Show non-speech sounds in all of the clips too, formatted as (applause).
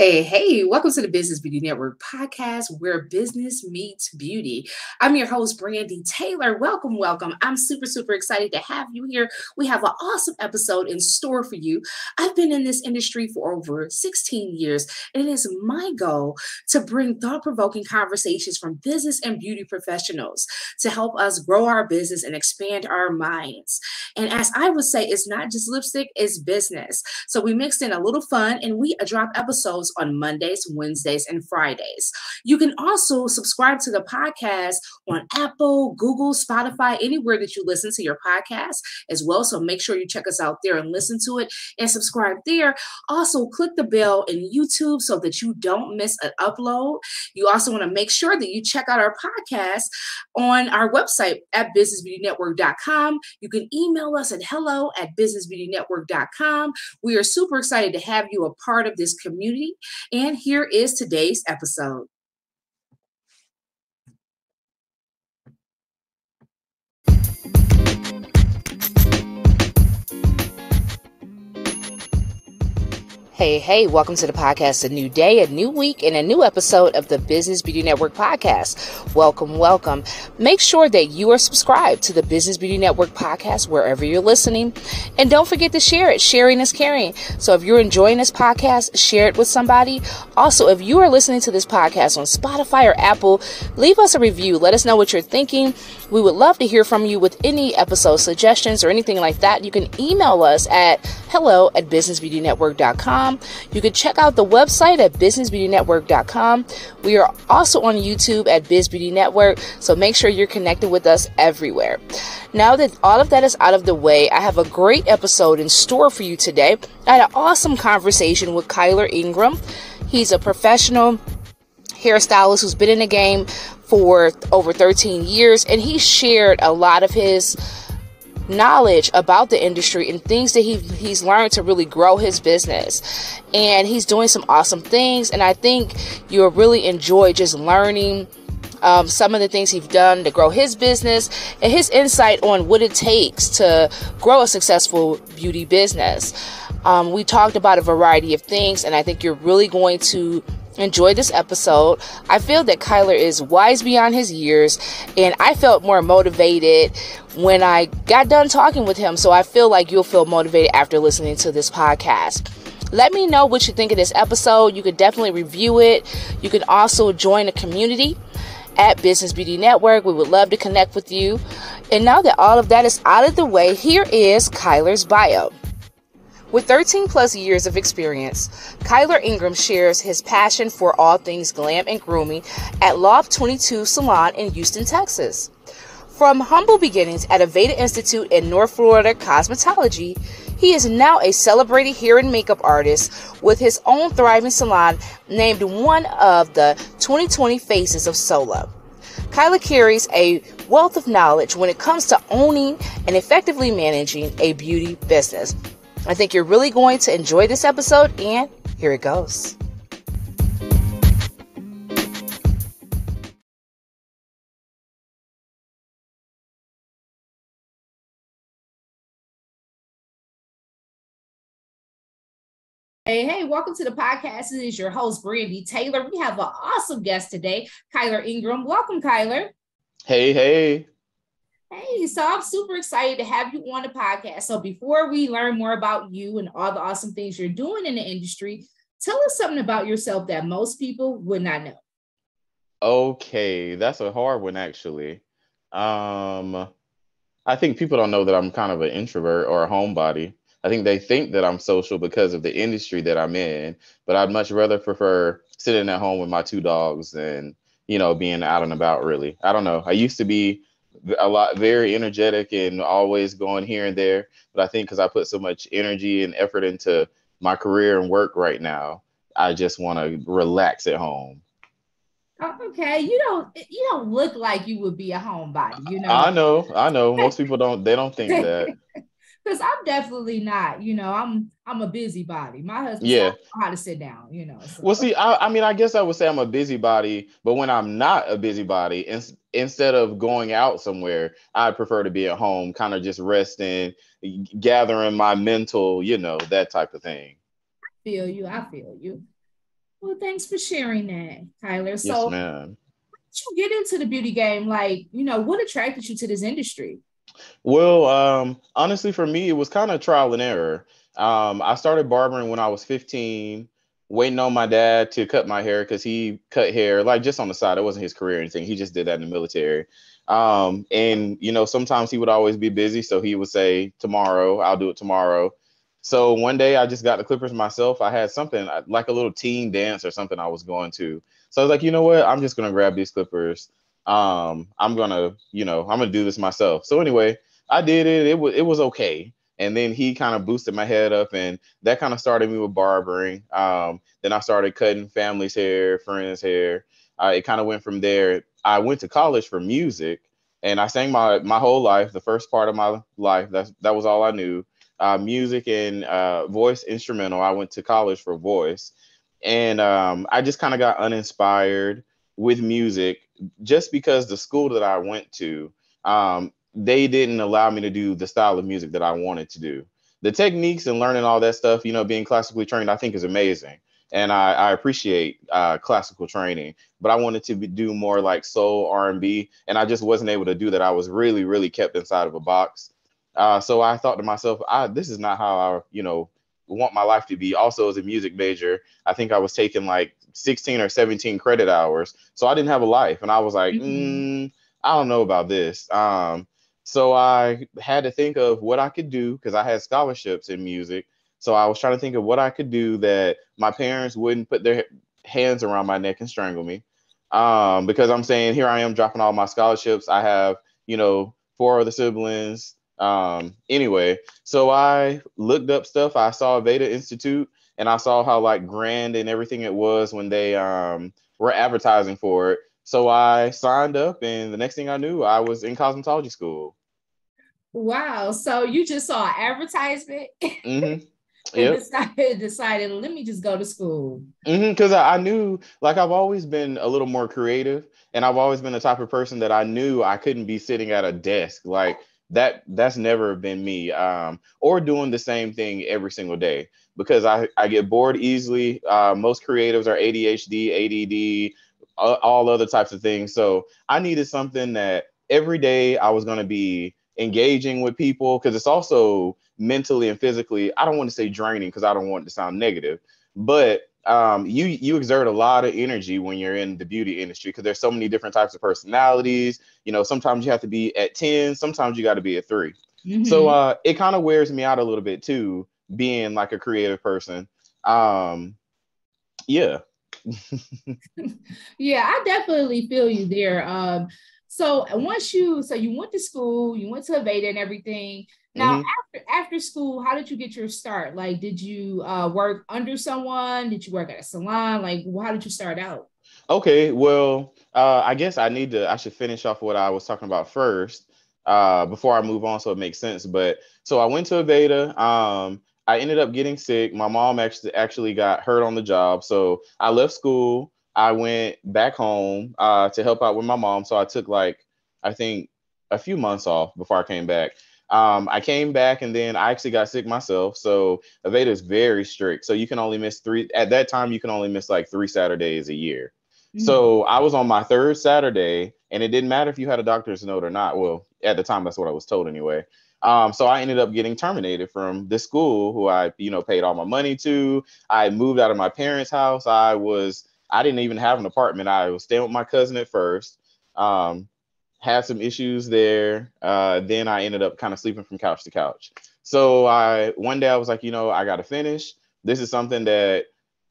Hey, hey, welcome to the Business Beauty Network podcast where business meets beauty. I'm your host, Brandy Taylor. Welcome, welcome. I'm super, super excited to have you here. We have an awesome episode in store for you. I've been in this industry for over 16 years, and it is my goal to bring thought provoking conversations from business and beauty professionals to help us grow our business and expand our minds. And as I would say, it's not just lipstick, it's business. So we mixed in a little fun and we drop episodes on Mondays, Wednesdays, and Fridays. You can also subscribe to the podcast on Apple, Google, Spotify, anywhere that you listen to your podcast as well. So make sure you check us out there and listen to it and subscribe there. Also, click the bell in YouTube so that you don't miss an upload. You also want to make sure that you check out our podcast on our website at businessbeautynetwork.com. You can email us at hello at businessbeautynetwork.com. We are super excited to have you a part of this community. And here is today's episode. Hey, hey, welcome to the podcast. A new day, a new week, and a new episode of the Business Beauty Network podcast. Welcome, welcome. Make sure that you are subscribed to the Business Beauty Network podcast wherever you're listening. And don't forget to share it. Sharing is caring. So if you're enjoying this podcast, share it with somebody. Also, if you are listening to this podcast on Spotify or Apple, leave us a review. Let us know what you're thinking. We would love to hear from you with any episode suggestions or anything like that. You can email us at hello at businessbeautynetwork.com you can check out the website at businessbeautynetwork.com. We are also on YouTube at Biz Beauty Network, so make sure you're connected with us everywhere. Now that all of that is out of the way, I have a great episode in store for you today. I had an awesome conversation with Kyler Ingram. He's a professional hairstylist who's been in the game for over 13 years, and he shared a lot of his knowledge about the industry and things that he he's learned to really grow his business. And he's doing some awesome things and I think you'll really enjoy just learning um, some of the things he's done to grow his business and his insight on what it takes to grow a successful beauty business. Um, we talked about a variety of things, and I think you're really going to enjoy this episode. I feel that Kyler is wise beyond his years, and I felt more motivated when I got done talking with him. So I feel like you'll feel motivated after listening to this podcast. Let me know what you think of this episode. You can definitely review it. You can also join a community at Business Beauty Network. We would love to connect with you. And now that all of that is out of the way, here is Kyler's bio. With 13 plus years of experience, Kyler Ingram shares his passion for all things glam and grooming at Loft 22 Salon in Houston, Texas. From humble beginnings at Aveda Institute in North Florida Cosmetology, he is now a celebrated hair and makeup artist with his own thriving salon named one of the 2020 Faces of Sola. Kyler carries a wealth of knowledge when it comes to owning and effectively managing a beauty business. I think you're really going to enjoy this episode, and here it goes. Hey, hey, welcome to the podcast. This is your host, Brandy Taylor. We have an awesome guest today, Kyler Ingram. Welcome, Kyler. Hey, hey. Hey, so I'm super excited to have you on the podcast. So before we learn more about you and all the awesome things you're doing in the industry, tell us something about yourself that most people would not know. Okay, that's a hard one actually. Um I think people don't know that I'm kind of an introvert or a homebody. I think they think that I'm social because of the industry that I'm in, but I'd much rather prefer sitting at home with my two dogs and, you know, being out and about really. I don't know. I used to be a lot very energetic and always going here and there. But i think because i put so much energy and effort into my career and work right now i just want to relax at home. Oh, okay. You don't you don't look like you would be a homebody you know? I know i know. Most people don't they don't think that (laughs) because I'm definitely not. You know, I'm I'm a busybody. My husband yeah how to sit down. You know. So. Well, see, I, I mean, I guess I would say I'm a busybody, but when I'm not a busybody, in, instead of going out somewhere, I prefer to be at home, kind of just resting, gathering my mental, you know, that type of thing. I feel you. I feel you. Well, thanks for sharing that, Kyler. Yes, so, ma'am. you get into the beauty game? Like, you know, what attracted you to this industry? Well, um, honestly, for me, it was kind of trial and error. Um, I started barbering when I was 15, waiting on my dad to cut my hair because he cut hair like just on the side. It wasn't his career or anything. He just did that in the military. Um, and you know, sometimes he would always be busy, so he would say, "Tomorrow, I'll do it tomorrow." So one day I just got the clippers myself. I had something like a little teen dance or something I was going to. So I was like, you know what? I'm just gonna grab these clippers. Um, I'm gonna, you know, I'm gonna do this myself. So anyway, I did it. It was it was okay. And then he kind of boosted my head up, and that kind of started me with barbering. Um, then I started cutting family's hair, friends' hair. Uh, it kind of went from there. I went to college for music, and I sang my my whole life. The first part of my life, that that was all I knew uh, music and uh, voice instrumental. I went to college for voice, and um, I just kind of got uninspired with music just because the school that I went to, um, they didn't allow me to do the style of music that I wanted to do. The techniques and learning all that stuff, you know, being classically trained, I think is amazing. And I, I appreciate uh, classical training, but I wanted to be, do more like soul R&B, and I just wasn't able to do that. I was really, really kept inside of a box. Uh, so I thought to myself, I, this is not how I, you know, want my life to be. Also, as a music major, I think I was taking like 16 or 17 credit hours, so I didn't have a life, and I was like, mm-hmm. mm, I don't know about this. Um, so I had to think of what I could do because I had scholarships in music. So I was trying to think of what I could do that my parents wouldn't put their hands around my neck and strangle me. Um, because I'm saying here I am dropping all my scholarships. I have, you know, four other siblings. Um, anyway, so I looked up stuff. I saw Aveda Institute and I saw how like grand and everything it was when they um, were advertising for it. So I signed up, and the next thing I knew, I was in cosmetology school. Wow! So you just saw an advertisement. Mm-hmm. (laughs) Yep. decided, decided, let me just go to school. Because mm-hmm, I, I knew, like, I've always been a little more creative, and I've always been the type of person that I knew I couldn't be sitting at a desk. Like, that that's never been me um, or doing the same thing every single day because I, I get bored easily uh, most creatives are adhd add all other types of things so i needed something that every day i was going to be engaging with people because it's also mentally and physically i don't want to say draining because i don't want it to sound negative but um, you you exert a lot of energy when you're in the beauty industry because there's so many different types of personalities. You know, sometimes you have to be at 10, sometimes you got to be at 3 mm-hmm. So uh, it kind of wears me out a little bit too, being like a creative person. Um, yeah. (laughs) yeah, I definitely feel you there. Um, so once you so you went to school, you went to Aveda and everything. Now, mm-hmm. after after school, how did you get your start? Like, did you uh, work under someone? Did you work at a salon? Like, how did you start out? Okay, well, uh, I guess I need to. I should finish off what I was talking about first uh, before I move on, so it makes sense. But so I went to Aveda. Um, I ended up getting sick. My mom actually actually got hurt on the job, so I left school. I went back home uh, to help out with my mom. So I took like I think a few months off before I came back. Um, I came back and then I actually got sick myself. So Aveda is very strict. So you can only miss three at that time, you can only miss like three Saturdays a year. Mm-hmm. So I was on my third Saturday, and it didn't matter if you had a doctor's note or not. Well, at the time, that's what I was told anyway. Um, so I ended up getting terminated from this school who I, you know, paid all my money to. I moved out of my parents' house. I was, I didn't even have an apartment. I was staying with my cousin at first. Um, had some issues there. Uh, then I ended up kind of sleeping from couch to couch. So I one day I was like, you know, I got to finish. This is something that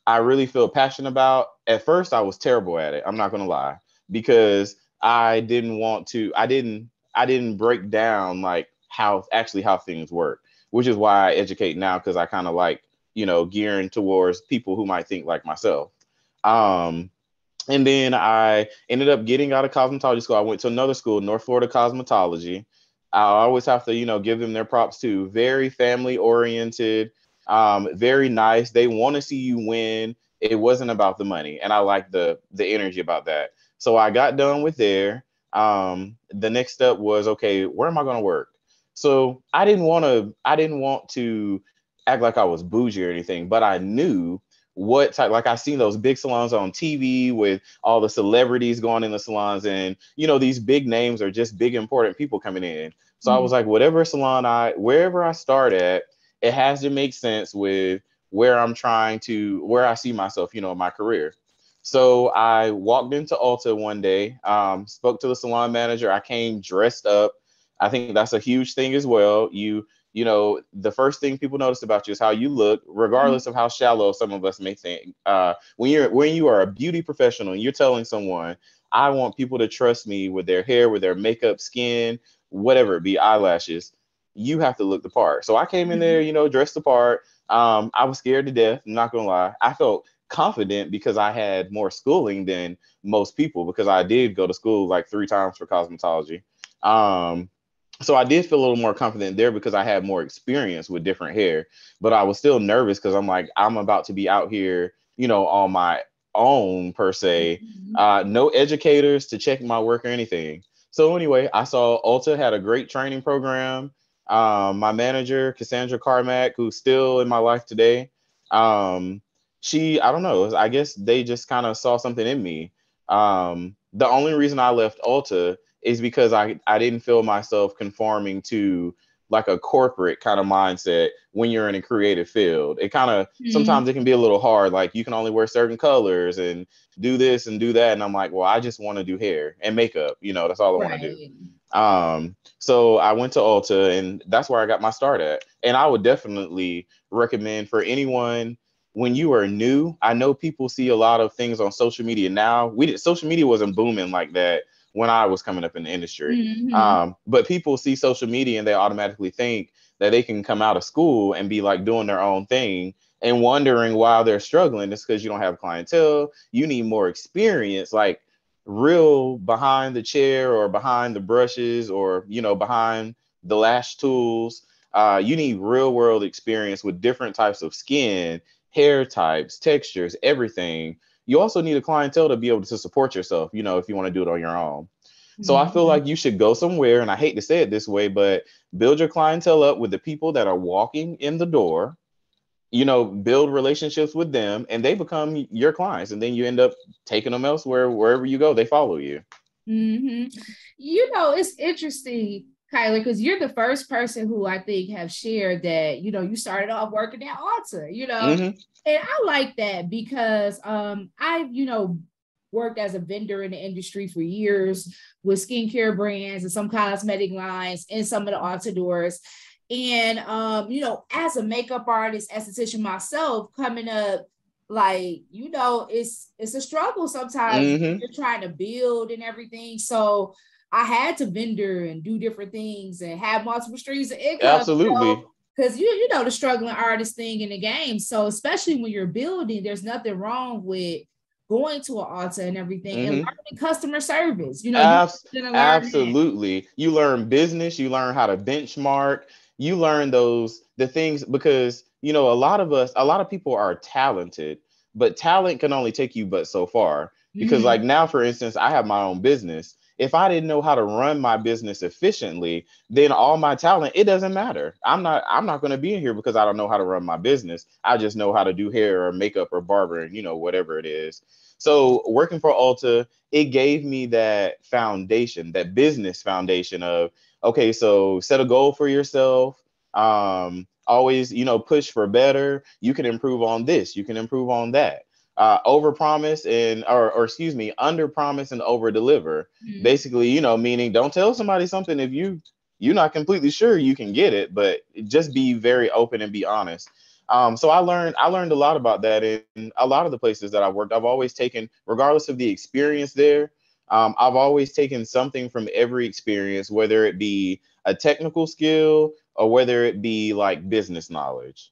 I really feel passionate about. At first, I was terrible at it. I'm not gonna lie because I didn't want to. I didn't. I didn't break down like how actually how things work, which is why I educate now because I kind of like you know gearing towards people who might think like myself. Um, and then I ended up getting out of cosmetology school. I went to another school, North Florida Cosmetology. I always have to, you know, give them their props too. Very family oriented, um, very nice. They want to see you win. It wasn't about the money, and I like the the energy about that. So I got done with there. Um, the next step was okay. Where am I going to work? So I didn't want to. I didn't want to act like I was bougie or anything, but I knew what type like i seen those big salons on tv with all the celebrities going in the salons and you know these big names are just big important people coming in so mm-hmm. i was like whatever salon i wherever i start at it has to make sense with where i'm trying to where i see myself you know in my career so i walked into ulta one day um, spoke to the salon manager i came dressed up i think that's a huge thing as well you you know, the first thing people notice about you is how you look, regardless of how shallow some of us may think. Uh, when you're when you are a beauty professional and you're telling someone, I want people to trust me with their hair, with their makeup, skin, whatever it be, eyelashes, you have to look the part. So I came in there, mm-hmm. you know, dressed the part. Um, I was scared to death. I'm not gonna lie. I felt confident because I had more schooling than most people because I did go to school like three times for cosmetology. Um, so I did feel a little more confident there because I had more experience with different hair, but I was still nervous because I'm like, I'm about to be out here, you know, on my own per se. Mm-hmm. Uh, no educators to check my work or anything. So anyway, I saw Ulta had a great training program. Um, my manager, Cassandra Carmack, who's still in my life today, um, she, I don't know, I guess they just kind of saw something in me. Um, the only reason I left Ulta is because I, I didn't feel myself conforming to like a corporate kind of mindset when you're in a creative field. It kind of mm-hmm. sometimes it can be a little hard. Like you can only wear certain colors and do this and do that. And I'm like, well, I just want to do hair and makeup. You know, that's all I right. want to do. Um, so I went to Ulta and that's where I got my start at. And I would definitely recommend for anyone when you are new. I know people see a lot of things on social media now. We did social media wasn't booming like that when I was coming up in the industry. Mm-hmm. Um, but people see social media and they automatically think that they can come out of school and be like doing their own thing and wondering why they're struggling. It's because you don't have clientele. You need more experience, like real behind the chair or behind the brushes or you know behind the lash tools. Uh, you need real world experience with different types of skin, hair types, textures, everything you also need a clientele to be able to support yourself, you know, if you want to do it on your own. So mm-hmm. I feel mm-hmm. like you should go somewhere, and I hate to say it this way, but build your clientele up with the people that are walking in the door. You know, build relationships with them, and they become your clients, and then you end up taking them elsewhere. Wherever you go, they follow you. Mm-hmm. You know, it's interesting Kyler, because you're the first person who I think have shared that, you know, you started off working at Ulta, you know, mm-hmm. And I like that because um, I've, you know, worked as a vendor in the industry for years with skincare brands and some cosmetic lines and some of the doors. And um, you know, as a makeup artist, esthetician myself, coming up, like you know, it's it's a struggle sometimes. Mm-hmm. You're trying to build and everything. So I had to vendor and do different things and have multiple streams of income. Absolutely. Because you, you know the struggling artist thing in the game. So especially when you're building, there's nothing wrong with going to an Ulta and everything mm-hmm. and learning customer service. You know, Abs- you absolutely. That. You learn business, you learn how to benchmark, you learn those the things because you know a lot of us, a lot of people are talented, but talent can only take you but so far. Because mm-hmm. like now, for instance, I have my own business if I didn't know how to run my business efficiently, then all my talent, it doesn't matter. I'm not I'm not going to be in here because I don't know how to run my business. I just know how to do hair or makeup or barbering, you know, whatever it is. So working for Ulta, it gave me that foundation, that business foundation of okay, so set a goal for yourself. Um, always, you know, push for better. You can improve on this, you can improve on that uh, over promise and or, or excuse me under promise and over deliver mm-hmm. basically you know meaning don't tell somebody something if you you're not completely sure you can get it but just be very open and be honest. Um, so i learned i learned a lot about that in a lot of the places that i worked. I've always taken regardless of the experience there um, i've always taken something from every experience whether it be a technical skill or whether it be like business knowledge.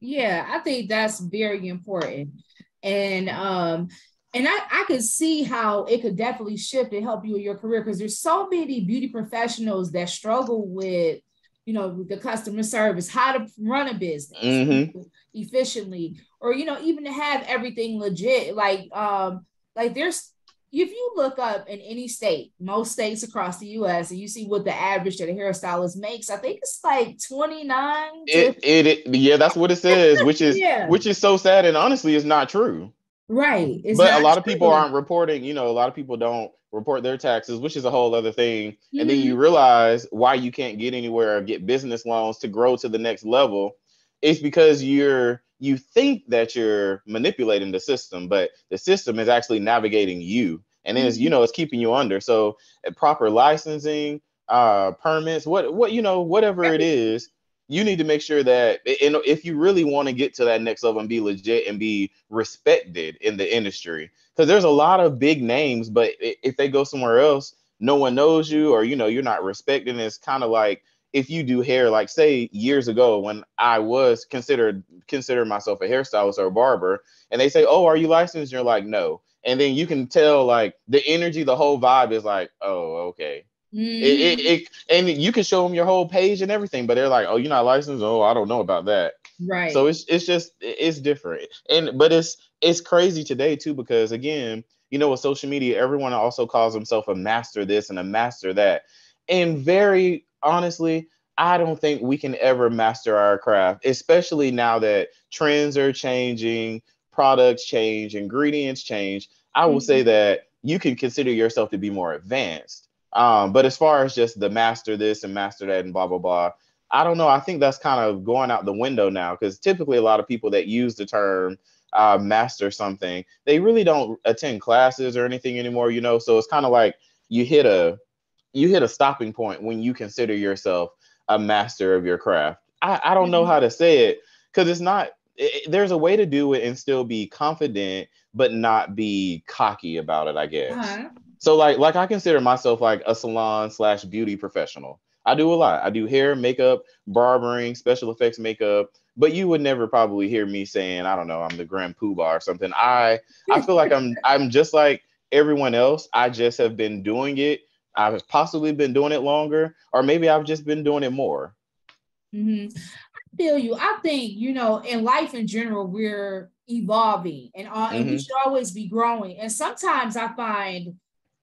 Yeah i think that's very important and um and I, I could see how it could definitely shift and help you in your career because there's so many beauty professionals that struggle with you know the customer service how to run a business mm-hmm. efficiently or you know even to have everything legit like um like there's if you look up in any state, most states across the US, and you see what the average that a hairstylist makes, I think it's like 29. It, it, it yeah, that's what it says, (laughs) which is yeah. which is so sad and honestly it's not true. Right. It's but a lot true. of people aren't reporting, you know, a lot of people don't report their taxes, which is a whole other thing. Mm-hmm. And then you mm-hmm. realize why you can't get anywhere or get business loans to grow to the next level. It's because you're you think that you're manipulating the system, but the system is actually navigating you. And then it's, you mm-hmm. know, it's keeping you under. So uh, proper licensing, uh permits, what what you know, whatever it is, you need to make sure that and if you really want to get to that next level and be legit and be respected in the industry because there's a lot of big names but if they go somewhere else no one knows you or you know you're not respected it's kind of like if you do hair like say years ago when i was considered consider myself a hairstylist or a barber and they say oh are you licensed and you're like no and then you can tell like the energy the whole vibe is like oh okay Mm-hmm. It, it, it, and you can show them your whole page and everything, but they're like, "Oh, you're not licensed. Oh, I don't know about that." Right. So it's it's just it's different, and but it's it's crazy today too because again, you know, with social media, everyone also calls himself a master this and a master that, and very honestly, I don't think we can ever master our craft, especially now that trends are changing, products change, ingredients change. I will mm-hmm. say that you can consider yourself to be more advanced um, but as far as just the master this and master that and blah blah blah, I don't know. I think that's kind of going out the window now because typically a lot of people that use the term uh, master something, they really don't attend classes or anything anymore. You know, so it's kind of like you hit a you hit a stopping point when you consider yourself a master of your craft. I, I don't know mm-hmm. how to say it because it's not. It, there's a way to do it and still be confident, but not be cocky about it. I guess. Uh-huh. So like like I consider myself like a salon slash beauty professional. I do a lot. I do hair, makeup, barbering, special effects makeup. But you would never probably hear me saying, I don't know, I'm the Grand Poobah or something. I I feel like I'm I'm just like everyone else. I just have been doing it. I've possibly been doing it longer, or maybe I've just been doing it more. Mm-hmm. I feel you. I think you know, in life in general, we're evolving, and, and mm-hmm. we should always be growing. And sometimes I find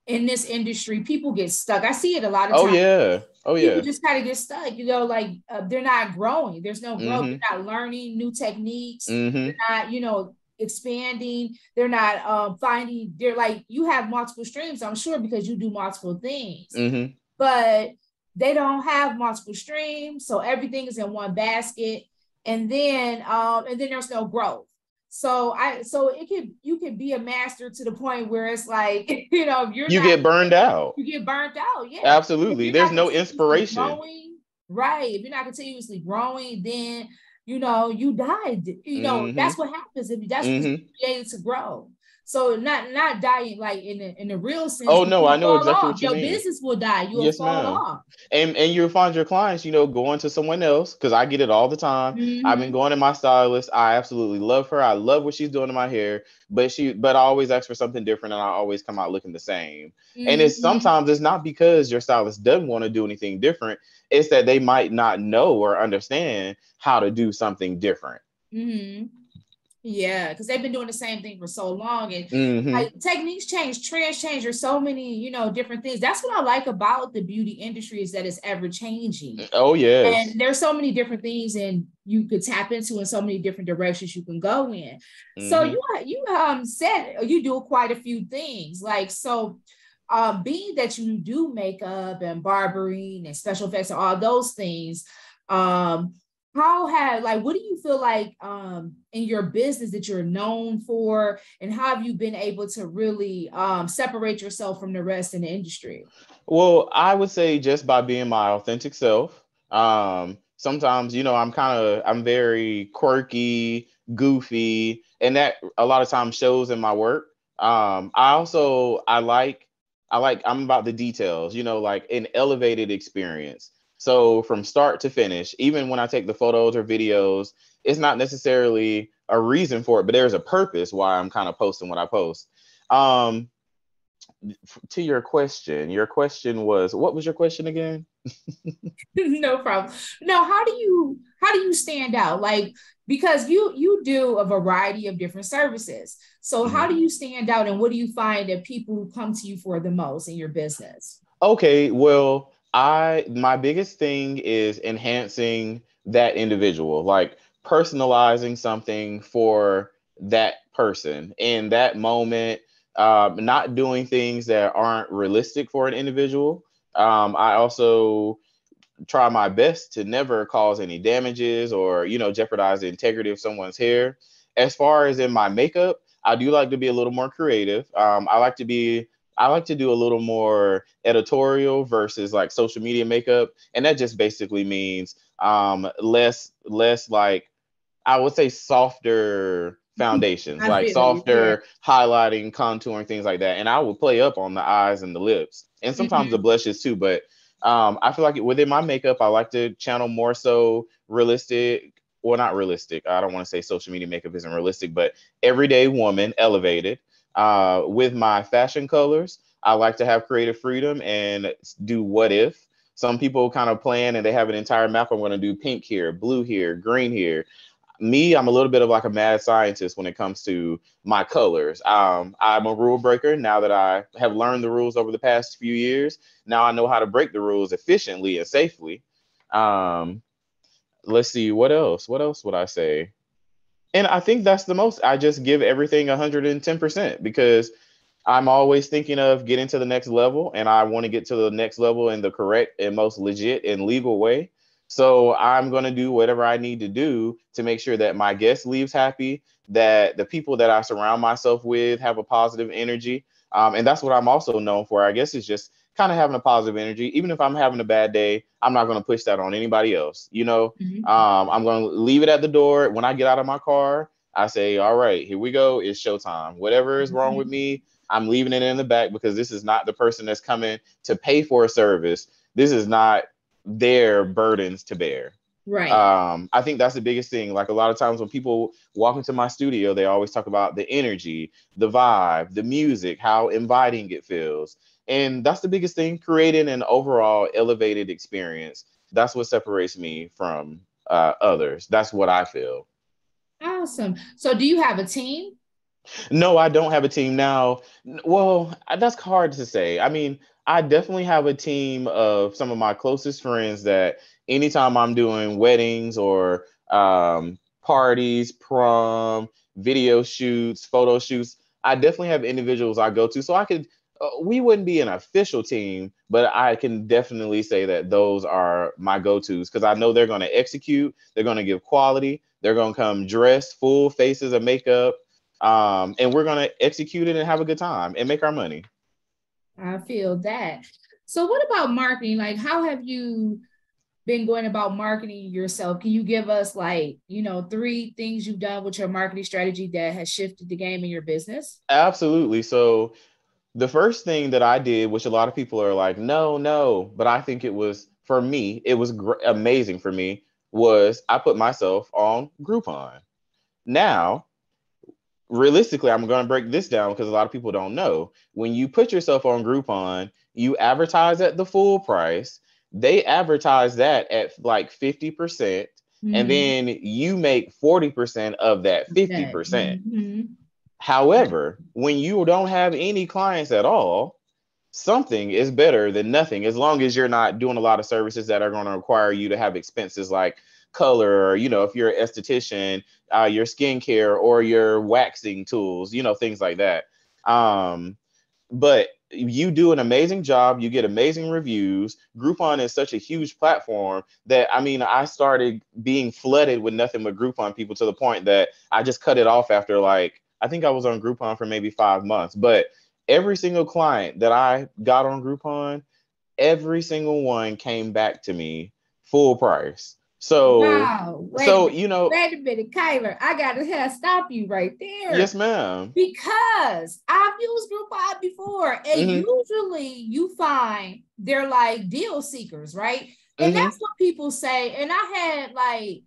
in this industry, people get stuck. I see it a lot of oh, times. Oh yeah. Oh yeah. People just kind of get stuck. You know, like uh, they're not growing. There's no growth. Mm-hmm. They're not learning new techniques. Mm-hmm. They're not, you know, expanding. They're not um, finding. They're like you have multiple streams. I'm sure because you do multiple things. Mm-hmm. But they don't have multiple streams, so everything is in one basket. And then, um, and then there's no growth. So I so it could you could be a master to the point where it's like (laughs) you know you're you not, get burned out. You get burned out. Yeah, absolutely. There's no inspiration. Growing, right. If you're not continuously growing, then you know you died. You know mm-hmm. that's what happens if that's mm-hmm. created to grow. So not not dying like in the in the real sense. Oh no, I know exactly off. what you your mean. Your business will die. You'll yes, fall ma'am. off. And and you'll find your clients, you know, going to someone else because I get it all the time. Mm-hmm. I've been going to my stylist. I absolutely love her. I love what she's doing to my hair, but she but I always ask for something different, and I always come out looking the same. Mm-hmm. And it's mm-hmm. sometimes it's not because your stylist doesn't want to do anything different. It's that they might not know or understand how to do something different. Mm-hmm. Yeah, because they've been doing the same thing for so long, and mm-hmm. like techniques change, trends change. There's so many, you know, different things. That's what I like about the beauty industry is that it's ever changing. Oh yeah, and there's so many different things, and you could tap into in so many different directions you can go in. Mm-hmm. So you you um said you do quite a few things, like so. Um, being that you do makeup and barbering and special effects and all those things, um, how have like what do you feel like um in your business that you're known for? And how have you been able to really um separate yourself from the rest in the industry? Well i would say just by being my authentic self. Um sometimes you know i'm kind of i'm very quirky goofy and that a lot of times shows in my work. Um i also i like i like i'm about the details you know like an elevated experience so from start to finish, even when I take the photos or videos, it's not necessarily a reason for it, but there's a purpose why I'm kind of posting what I post. Um, to your question, your question was what was your question again? (laughs) no problem. No, how do you how do you stand out? Like because you you do a variety of different services. So mm-hmm. how do you stand out and what do you find that people come to you for the most in your business? Okay, well, I my biggest thing is enhancing that individual, like personalizing something for that person in that moment um, not doing things that aren't realistic for an individual. Um, I also try my best to never cause any damages or you know jeopardize the integrity of someone's hair. As far as in my makeup, I do like to be a little more creative. Um, I like to be I like to do a little more editorial versus like social media makeup, and that just basically means um, less less like I would say softer (laughs) foundations, like softer highlighting, contouring, things like that. And I will play up on the eyes and the lips, and sometimes mm-hmm. the blushes too. But um, I feel like within my makeup, I like to channel more so realistic. Well, not realistic. I don't want to say social media makeup isn't realistic, but everyday woman elevated. Uh, with my fashion colors, I like to have creative freedom and do what if. Some people kind of plan and they have an entire map. I'm going to do pink here, blue here, green here me, I'm a little bit of like a mad scientist when it comes to my colors. Um, I'm a rule breaker now that I have learned the rules over the past few years. Now I know how to break the rules efficiently and safely. Um, let's see, what else? What else would I say? And I think that's the most. I just give everything 110% because I'm always thinking of getting to the next level and I want to get to the next level in the correct and most legit and legal way. So I'm going to do whatever I need to do to make sure that my guest leaves happy, that the people that I surround myself with have a positive energy. Um, and that's what I'm also known for. I guess is just kind of having a positive energy. Even if I'm having a bad day, I'm not going to push that on anybody else. You know, mm-hmm. um, I'm going to leave it at the door. When I get out of my car, I say, all right, here we go. It's showtime. Whatever is wrong mm-hmm. with me, I'm leaving it in the back because this is not the person that's coming to pay for a service. This is not their burdens to bear. Right. Um, I think that's the biggest thing. Like a lot of times when people walk into my studio, they always talk about the energy, the vibe, the music, how inviting it feels. And that's the biggest thing, creating an overall elevated experience. That's what separates me from uh, others. That's what I feel. Awesome. So do you have a team? No, I don't have a team now. Well, that's hard to say. I mean, I definitely have a team of some of my closest friends that anytime I'm doing weddings or um, parties, prom, video shoots, photo shoots, I definitely have individuals I go to. So I could, uh, we wouldn't be an official team, but I can definitely say that those are my go tos because I know they're going to execute, they're going to give quality, they're going to come dressed, full faces of makeup, um, and we're going to execute it and have a good time and make our money. I feel that. So, what about marketing? Like, how have you been going about marketing yourself? Can you give us, like, you know, three things you've done with your marketing strategy that has shifted the game in your business? Absolutely. So, the first thing that I did, which a lot of people are like, no, no, but I think it was for me, it was gr- amazing for me, was I put myself on Groupon. Now, realistically, I'm going to break this down because a lot of people don't know. When you put yourself on Groupon, you advertise at the full price. They advertise that at like 50%, percent mm hmm and then you make 40% of that 50%. percent mm-hmm. However, when you don't have any clients at all, something is better than nothing. As long as you're not doing a lot of services that are going to require you to have expenses like color or you know if you're an esthetician uh, your skincare or your waxing tools you know things like that. Um, but you do an amazing job. You get amazing reviews. Groupon is such a huge platform that i mean i started being flooded with nothing but groupon people to the point that i just cut it off after like i think i was on groupon for maybe five months but every single client that i got on groupon every single one came back to me full price so, wow. so you know, wait a minute, Kyler, I gotta have stop you right there. Yes, ma'am. Because I've used Groupon before, and mm-hmm. usually you find they're like deal seekers, right? And mm-hmm. that's what people say. And I had like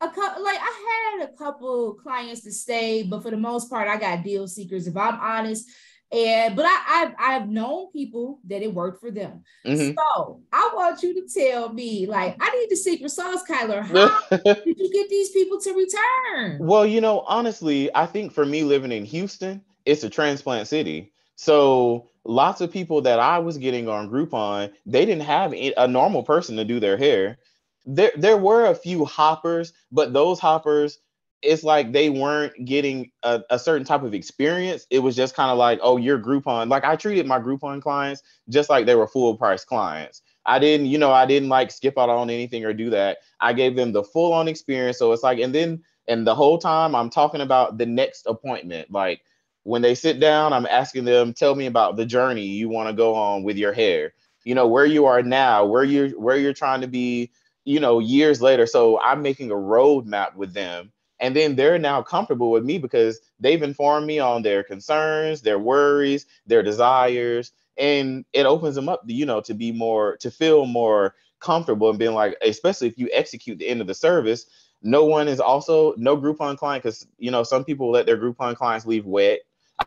a couple, like I had a couple clients to stay, but for the most part, I got deal seekers. If I'm honest, And but I, I've I've known people that it worked for them. Mm-hmm. So I want you to tell me, like, I need the secret sauce, Kyler. How (laughs) did you get these people to return? Well, you know, honestly, I think for me living in Houston, it's a transplant city. So lots of people that I was getting on Groupon, they didn't have a normal person to do their hair. There, there were a few hoppers, but those hoppers it's like they weren't getting a, a, certain type of experience. It was just kind of like, oh, you're Groupon. Like I treated my Groupon clients just like they were full price clients. I didn't, you know, I didn't like skip out on anything or do that. I gave them the full on experience. So it's like, and then, and the whole time I'm talking about the next appointment. Like when they sit down, I'm asking them, tell me about the journey you want to go on with your hair. You know, where you are now, where you're, where you're trying to be, you know, years later. So I'm making a roadmap with them and then they're now comfortable with me because they've informed me on their concerns, their worries, their desires, and it opens them up, you know, to be more to feel more comfortable and being like, especially if you execute the end of the service. No one is also no Groupon client because you know some people let their Groupon clients leave wet.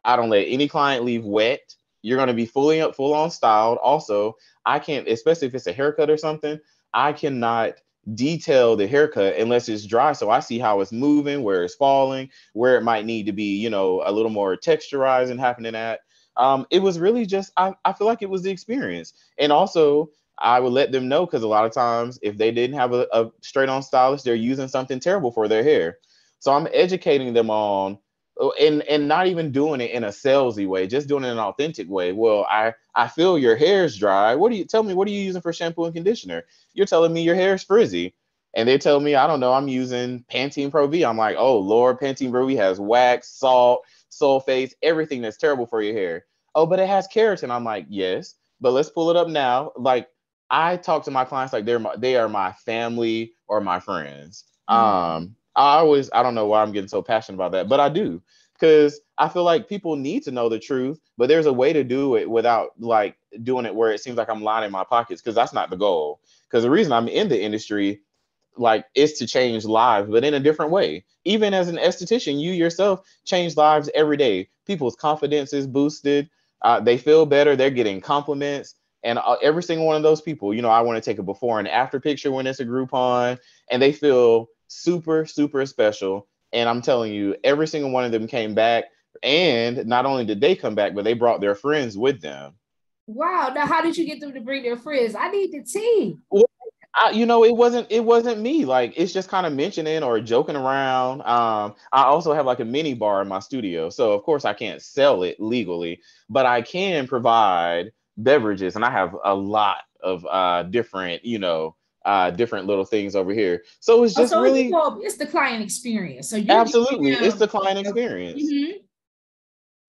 I don't let any client leave wet. You're going to be fully up, full on styled. Also, I can't, especially if it's a haircut or something. I cannot detail the haircut unless it's dry so i see how it's moving where it's falling where it might need to be you know a little more texturizing happening at. Um it was really just i, I feel like it was the experience. And also i would let them know because a lot of times if they didn't have a, a straight on stylist they're using something terrible for their hair. So i'm educating them on and and not even doing it in a salesy way, just doing it in an authentic way. Well, I I feel your hair's dry. What do you tell me? What are you using for shampoo and conditioner? You're telling me your hair's frizzy, and they tell me I don't know. I'm using Pantene Pro V. I'm like, oh Lord, Pantene Pro V has wax, salt, sulfates, everything that's terrible for your hair. Oh, but it has keratin. I'm like, yes, but let's pull it up now. Like I talk to my clients like they're my, they are my family or my friends. Mm-hmm. Um I always I don't know why I'm getting so passionate about that, but I do because I feel like people need to know the truth, but there's a way to do it without like doing it where it seems like I'm lining my pockets because that's not the goal. Because the reason I'm in the industry, like, is to change lives, but in a different way. Even as an esthetician, you yourself change lives every day. People's confidence is boosted. Uh, they feel better. They're getting compliments. And uh, every single one of those people, you know, I want to take a before and after picture when it's a Groupon, and they feel super, super special. And I'm telling you, every single one of them came back. And not only did they come back, but they brought their friends with them. Wow. Now, how did you get them to bring their friends? I need the tea. Well, I, you know, it wasn't it wasn't me. Like it's just kind of mentioning or joking around. Um, I also have like a mini bar in my studio, so of course I can't sell it legally, but I can provide beverages, and I have a lot of uh, different, you know, uh, different little things over here. So it's oh, just oh, so really it's the client experience. So absolutely, it's the client experience. Mm-hmm.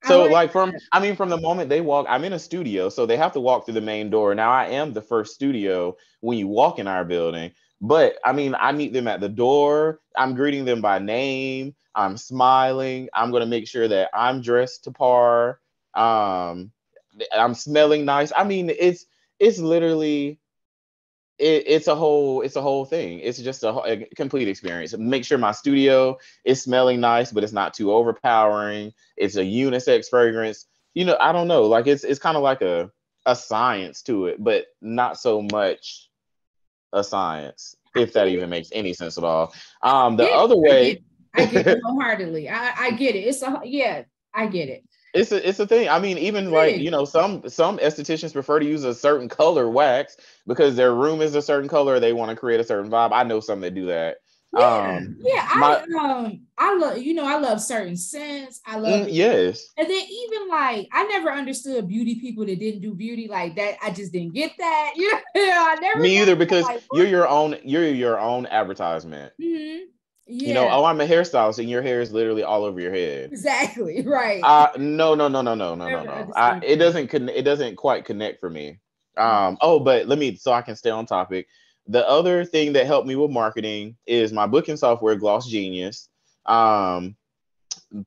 So like, like from I mean from the moment they walk, I'm in a studio, so they have to walk through the main door. Now I am the first studio when you walk in our building, but I mean I meet them at the door. I'm greeting them by name. I'm smiling. I'm gonna make sure that I'm dressed to par. Um, I'm smelling nice. I mean it's it's literally it, it's a whole it's a whole thing. It's just a, a, complete experience. Make sure my studio is smelling nice but it's not too overpowering. It's a unisex fragrance. You know i don't know. Like it's it's kind of like a a science to it but not so much a science if that even makes any sense at all. Um the other way i get it (laughs) wholeheartedly. I, I get it. It's a yeah i get it it's a it's a thing. I mean, even like you know, some some estheticians prefer to use a certain color wax because their room is a certain color. They want to create a certain vibe. I know some that do that. Yeah, um, yeah. My, I um, I love you know, I love certain scents. I love mm, yes. And then even like I never understood beauty people that didn't do beauty like that. I just didn't get that. (laughs) You know, I never. Me either because like, you're your own. You're your own advertisement. Mm-hmm. Yeah. You know, oh, I'm a hairstylist, and your hair is literally all over your head. Exactly (laughs) right. Uh, no, no, no, no, no, no, no, no. I, it doesn't. Con- it doesn't quite connect for me. Um. Oh, but let me so I can stay on topic. The other thing that helped me with marketing is my booking software, Gloss Genius. Um,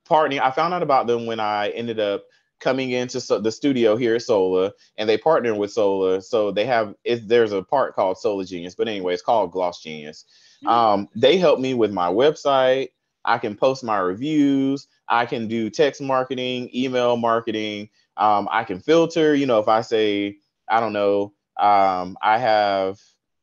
partnering. I found out about them when I ended up coming into so, the studio here at Sola, and they partner with Sola. So they have. It, there's a part called Sola Genius, but anyway, it's called Gloss Genius. Um, they help me with my website. I can post my reviews. I can do text marketing, email marketing. Um, I can filter. You know, if I say, I don't know, um, I have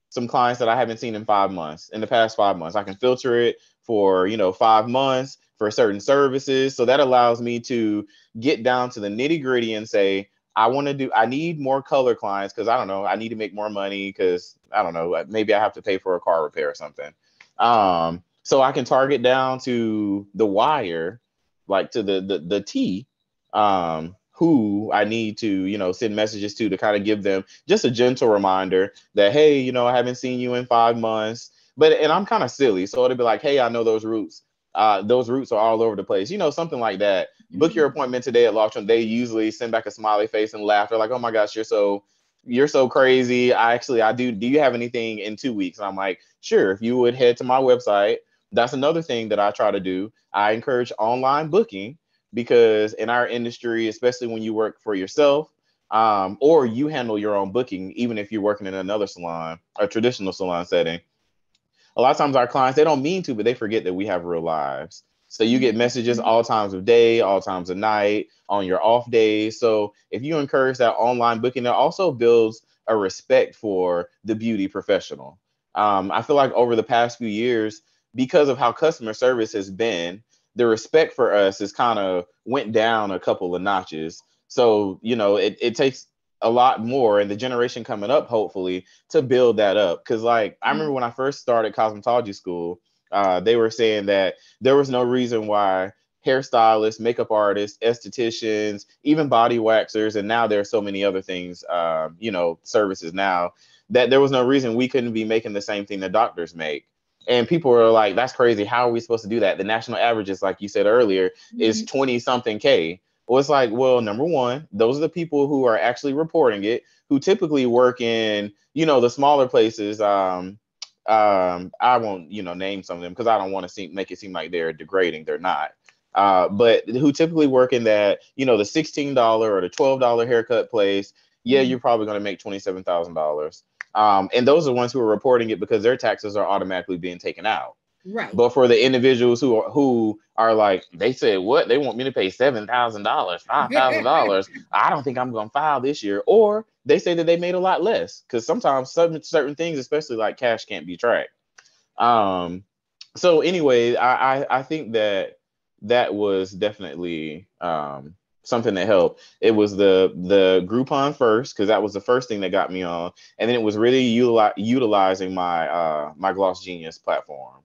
some clients that I haven't seen in five months, in the past five months, I can filter it for, you know, five months for certain services. So that allows me to get down to the nitty gritty and say, I want to do, I need more color clients because I don't know, I need to make more money because I don't know, maybe I have to pay for a car repair or something. Um, so I can target down to the wire, like to the the, the T, um, who I need to, you know, send messages to to kind of give them just a gentle reminder that, hey, you know, I haven't seen you in five months. But and I'm kind of silly. So it'll be like, hey, I know those roots. uh, those roots are all over the place. You know, something like that. Book your mm-hmm. appointment today at Lofton. They usually send back a smiley face and laugh. They're like, oh my gosh, you're so you're so crazy. I actually I do. Do you have anything in two weeks? And I'm like, sure. If you would head to my website, that's another thing that I try to do. I encourage online booking because in our industry, especially when you work for yourself, um, or you handle your own booking, even if you're working in another salon, a traditional salon setting a lot of times our clients they don't mean to, but they forget that we have real lives. So you get messages mm-hmm. all times of day, all times of night, on your off days. So if you encourage that online booking, it also builds a respect for the beauty professional. Um, I feel like over the past few years, because of how customer service has been, the respect for us has kind of went down a couple of notches. So you know, it, it takes a lot more and the generation coming up hopefully to build that up because like i remember mm. when i first started cosmetology school uh, they were saying that there was no reason why hairstylists makeup artists estheticians even body waxers and now there are so many other things uh, you know services now that there was no reason we couldn't be making the same thing that doctors make and people are like that's crazy how are we supposed to do that the national averages like you said earlier mm-hmm. is 20 something k well, it's like, well, number one, those are the people who are actually reporting it, who typically work in, you know, the smaller places. Um, um, I won't, you know, name some of them because I don't want to seem make it seem like they're degrading. They're not. Uh, but who typically work in that, you know, the $16 or the $12 haircut place. Yeah, mm-hmm. you're probably going to make $27,000. Um, and those are the ones who are reporting it because their taxes are automatically being taken out. Right. But for the individuals who are who are like, they said what they want me to pay seven thousand dollars, five thousand dollars. (laughs) I don't think I'm gonna file this year. Or they say that they made a lot less because sometimes certain certain things, especially like cash, can't be tracked. Um. So anyway, I I, I think that that was definitely um something that helped. It was the the Groupon first because that was the first thing that got me on, and then it was really utili- utilizing my uh my Gloss Genius platform.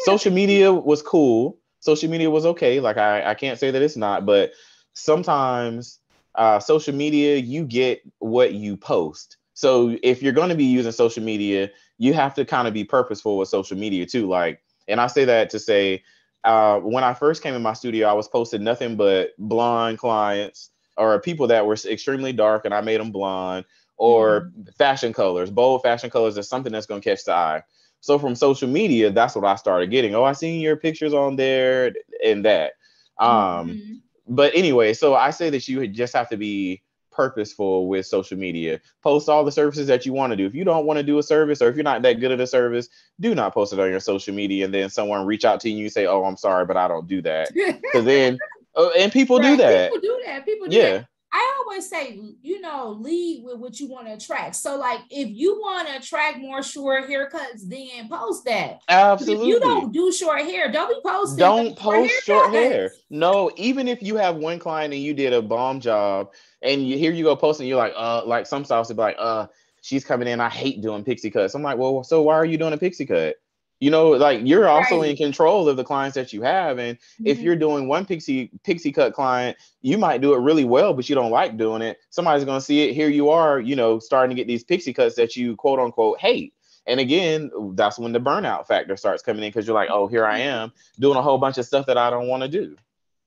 Social media was cool. Social media was okay. Like I, I can't say that it's not, but sometimes uh, social media, you get what you post. So if you're going to be using social media, you have to kind of be purposeful with social media too. Like, and I say that to say, uh, when I first came in my studio, I was posting nothing but blonde clients or people that were extremely dark, and I made them blonde, or mm-hmm. fashion colors, bold fashion colors is something that's going to catch the eye. So from social media, that's what I started getting. Oh, I seen your pictures on there and that. Um, mm-hmm. but anyway, so I say that you just have to be purposeful with social media. Post all the services that you want to do. If you don't want to do a service or if you're not that good at a service, do not post it on your social media and then someone reach out to you and you say, "Oh, I'm sorry, but I don't do that." (laughs) Cuz then uh, and people right. do that. People do that. People do yeah. That. I always say, you know, lead with what you want to attract. So, like, if you want to attract more short haircuts, then post that. Absolutely. If you don't do short hair, don't be posting. Don't post short hair, short hair. No, even if you have one client and you did a bomb job, and you here you go posting, you're like, uh, like some stylists would be like, uh, she's coming in. I hate doing pixie cuts. I'm like, well, so why are you doing a pixie cut? You know like you're also right. in control of the clients that you have and mm-hmm. if you're doing one pixie pixie cut client you might do it really well but you don't like doing it. Somebody's going to see it. Here you are you know starting to get these pixie cuts that you quote unquote hate. And again that's when the burnout factor starts coming in because you're like oh here i am doing a whole bunch of stuff that i don't want to do.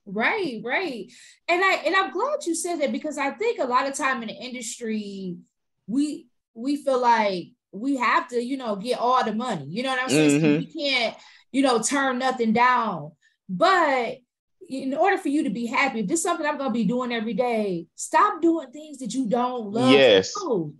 Right right. And i and i'm glad you said that because i think a lot of time in the industry we we feel like we have to, you know, get all the money. You know what I'm saying? Mm-hmm. So we can't, you know, turn nothing down. But in order for you to be happy, if this is something I'm gonna be doing every day, stop doing things that you don't love. Yes.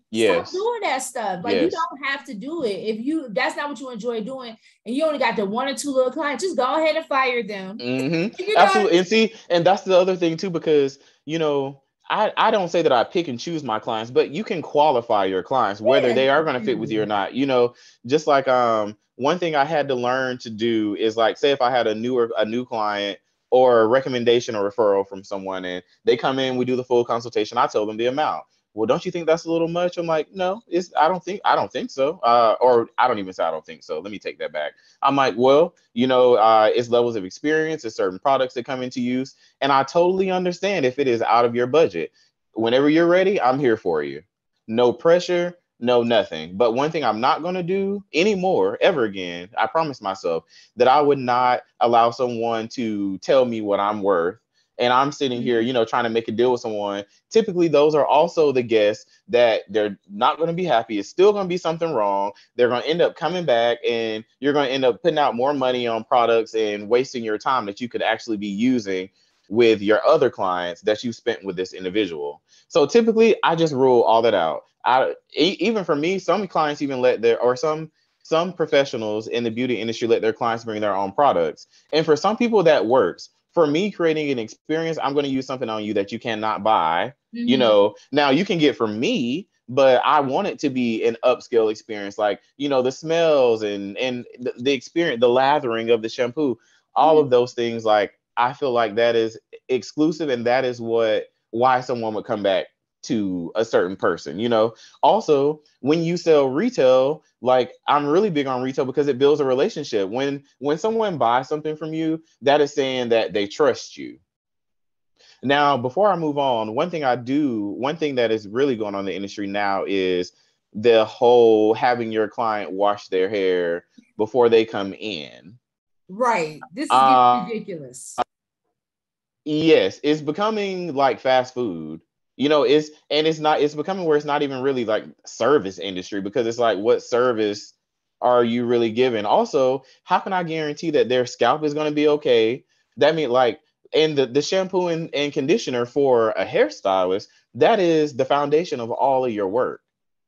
Yes. Stop doing that stuff. Like yes. you don't have to do it. If you that's not what you enjoy doing, and you only got the one or two little clients, just go ahead and fire them. Mm-hmm. (laughs) you know Absolutely. And see, and that's the other thing too, because you know, I, I don't say that I pick and choose my clients, but you can qualify your clients whether they are going to fit with you or not. You know, just like um one thing I had to learn to do is like say if I had a newer a new client or a recommendation or referral from someone and they come in, we do the full consultation, I tell them the amount. Well, don't you think that's a little much? I'm like, no, it's I don't think I don't think so. Uh, or I don't even say I don't think so. Let me take that back. I'm like, well, you know, uh, it's levels of experience, it's certain products that come into use, and I totally understand if it is out of your budget. Whenever you're ready, I'm here for you. No pressure, no nothing. But one thing I'm not going to do anymore, ever again, I promise myself that I would not allow someone to tell me what I'm worth. And I'm sitting here, mm-hmm. you know, trying to make a deal with someone. Typically, those are also the guests that they're not going to be happy. It's still going to be something wrong. They're going to end up coming back, and you're going to end up putting out more money on products and wasting your time that you could actually be using with your other clients that you spent with this individual. So typically, I just rule all that out. I even for me, some clients even let their or some some professionals in the beauty industry let their clients bring their own products. And for some people that works. For me, creating an experience, I'm going to use something on you that you cannot buy. Mm-hmm. You know, now you can get from me, but I want it to be an upscale experience, like you know the smells and and the, the experience, the lathering of the shampoo, all mm-hmm. of those things. Like I feel like that is exclusive, and that is what why someone would come back to a certain person you know? Also when you sell retail like i'm really big on retail because it builds a relationship. When when someone buys something from you that is saying that they trust you. Now before i move on one thing i do one thing that is really going on in the industry now is the whole having your client wash their hair before they come in. Right. This is uh, ridiculous. yes it's becoming like fast food you know it's and it's not it's becoming where it's not even really like service industry because it's like what service are you really giving also how can i guarantee that their scalp is going to be okay that means like and the, the shampoo and, and conditioner for a hairstylist that is the foundation of all of your work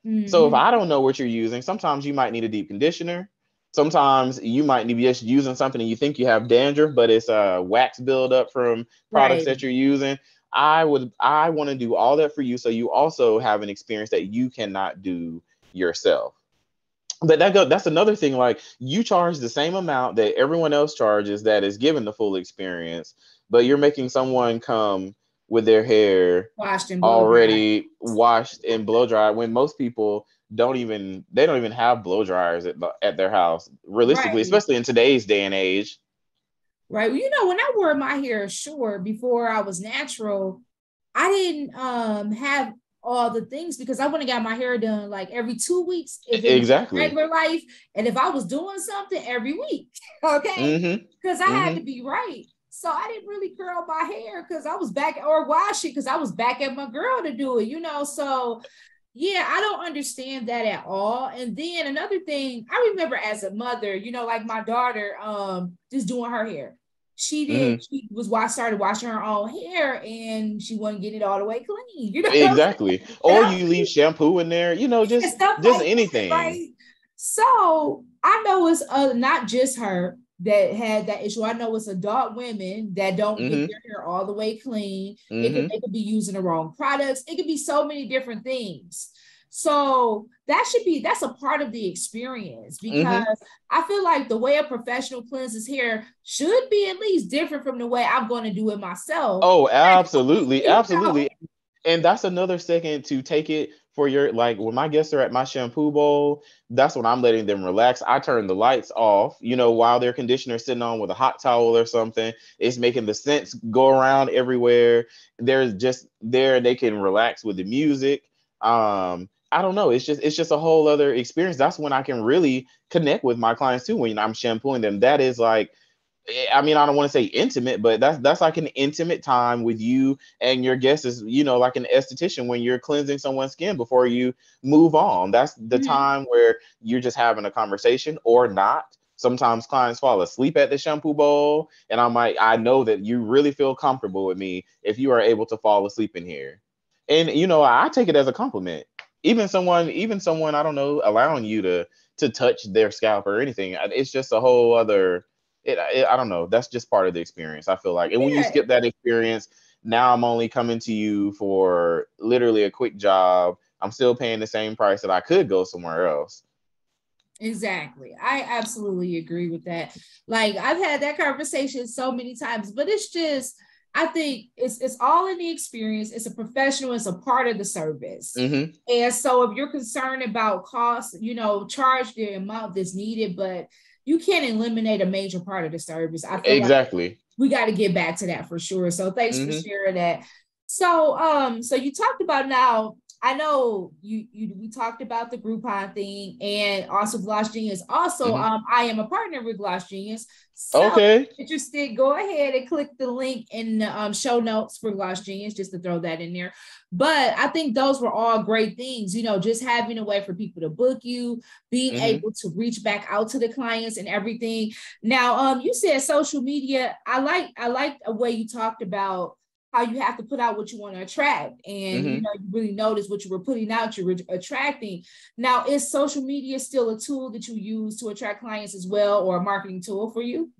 mm-hmm. so if mm-hmm. i don't know what you're using sometimes you might need a deep conditioner sometimes you might need be just using something and you think you have dandruff but it's a wax buildup from products right. that you're using I would I want to do all that for you so you also have an experience that you cannot do yourself. But that go, that's another thing like you charge the same amount that everyone else charges that is given the full experience, but you're making someone come with their hair washed and already washed and blow dried when most people don't even they don't even have blow dryers at, at their house realistically right. especially in today's day and age right? Well, you know, when I wore my hair short before I was natural, I didn't um have all the things because I wouldn't got my hair done like every two weeks if exactly regular life, and if I was doing something every week, (laughs) okay, because mm-hmm. I mm-hmm. had to be right. So I didn't really curl my hair because I was back or wash it because I was back at my girl to do it, you know. So yeah, I don't understand that at all. And then another thing, I remember as a mother, you know, like my daughter, um, just doing her hair. She did. Mm-hmm. She was why started washing her own hair, and she wouldn't get it all the way clean. You know exactly. (laughs) Or you leave shampoo in there. You know, just just like anything. Right? So I know it's uh, not just her that had that issue. I know it's adult women that don't mm-hmm. get their hair all the way clean. Mm-hmm. It, could, they could be using the wrong products. It could be so many different things. So that should be that's a part of the experience mm-hmm. because mm-hmm. I feel like the way a professional cleanses hair should be at least different from the way I'm going to do it myself. Oh, absolutely, (laughs) absolutely. And that's another second to take it for your like when my guests are at my shampoo bowl, that's when I'm letting them relax. I turn the lights off, you know, while their conditioner sitting on with a hot towel or something. It's making the scents go around everywhere. They're just there, and they can relax with the music. Um, I don't know. It's just it's just a whole other experience. That's when I can really connect with my clients too. When I'm shampooing them, that is like I mean, I don't want to say intimate, but that's that's like an intimate time with you and your guest is, you know, like an esthetician when you're cleansing someone's skin before you move on. That's the mm-hmm. time where you're just having a conversation or not. Sometimes clients fall asleep at the shampoo bowl, and I'm like, I know that you really feel comfortable with me if you are able to fall asleep in here. And you know, I take it as a compliment. Even someone, even someone I don't know, allowing you to to touch their scalp or anything, it's just a whole other. It, it I don't know. That's just part of the experience. I feel like, and when you skip that experience, now I'm only coming to you for literally a quick job. I'm still paying the same price that I could go somewhere else. Exactly. I absolutely agree with that. Like I've had that conversation so many times, but it's just I think it's it's all in the experience. It's a professional. It's a part of the service. Mm-hmm. And so, if you're concerned about cost, you know, charge the amount that's needed, but you can't eliminate a major part of the service. I feel exactly. Like we got to get back to that for sure. So, thanks mm-hmm. for sharing that. So, um, so you talked about now I know you, you we talked about the Groupon thing and also Gloss Genius. Also, mm-hmm. um, I am a partner with Gloss Genius. So okay. interested, go ahead and click the link in the um, show notes for Gloss Genius, just to throw that in there. But I think those were all great things, you know, just having a way for people to book you, being mm-hmm. able to reach back out to the clients and everything. Now, um, you said social media. I like I like a way you talked about how you have to put out what you want to attract. And mm-hmm. you know you really notice what you were putting out you're attracting. Now is social media still a tool that you use to attract clients as well or a marketing tool for you?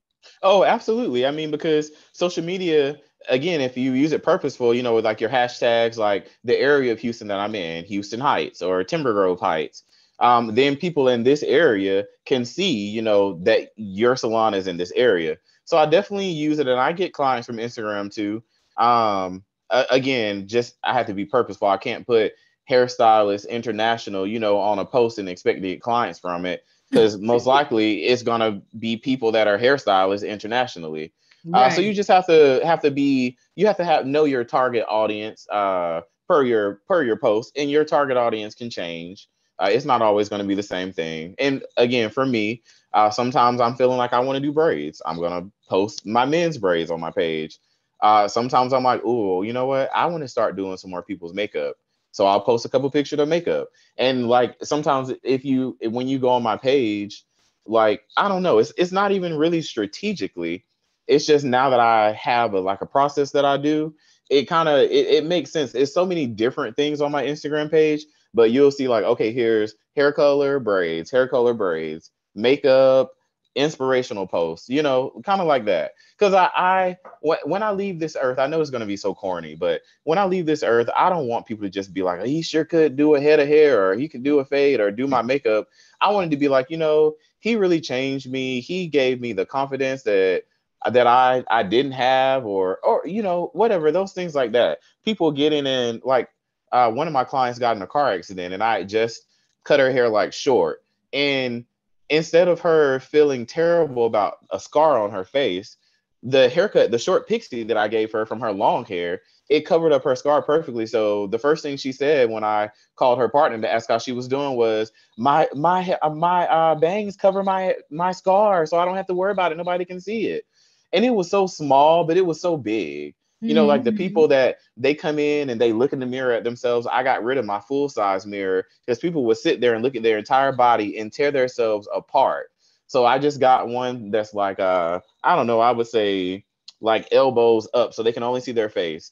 Oh absolutely. I mean because social media again if you use it purposeful you know with like your hashtags like the area of houston that i'm in houston heights or timber grove heights um, then people in this area can see you know that your salon is in this area. So i definitely use it and i get clients from instagram too um, again, just I have to be purposeful. I can't put hairstylist international, you know, on a post and expect to get clients from it because (laughs) most likely it's gonna be people that are hairstylists internationally. Right. Uh, so you just have to have to be you have to have know your target audience uh, per your per your post, and your target audience can change. Uh, it's not always going to be the same thing. And again, for me, uh, sometimes I'm feeling like I want to do braids. I'm gonna post my men's braids on my page uh, sometimes I'm like, oh, you know what? I want to start doing some more people's makeup. So I'll post a couple pictures of makeup. And like sometimes if you when you go on my page, like I don't know, it's it's not even really strategically. It's just now that I have a like a process that I do, it kind of it, it makes sense. It's so many different things on my Instagram page, but you'll see like, okay, here's hair color braids, hair color braids, makeup, inspirational posts, you know, kind of like that. Because I, I, when I leave this earth, I know it's going to be so corny, but when I leave this earth, I don't want people to just be like, he sure could do a head of hair, or he could do a fade, or do my makeup. I wanted to be like, you know, he really changed me. He gave me the confidence that that I I didn't have, or or you know, whatever those things like that. People getting in like uh, one of my clients got in a car accident, and I just cut her hair like short and instead of her feeling terrible about a scar on her face, the haircut, the short pixie that I gave her from her long hair, it covered up her scar perfectly. So the first thing she said when I called her partner to ask how she was doing was, "My my my uh, bangs cover my my scar, so I don't have to worry about it. Nobody can see it." And it was so small, but it was so big. You know, like the mm-hmm. people that they come in and they look in the mirror at themselves. I got rid of my full size mirror because people would sit there and look at their entire body and tear themselves apart. So I just got one that's like uh I don't know, I would say like elbows up so they can only see their face.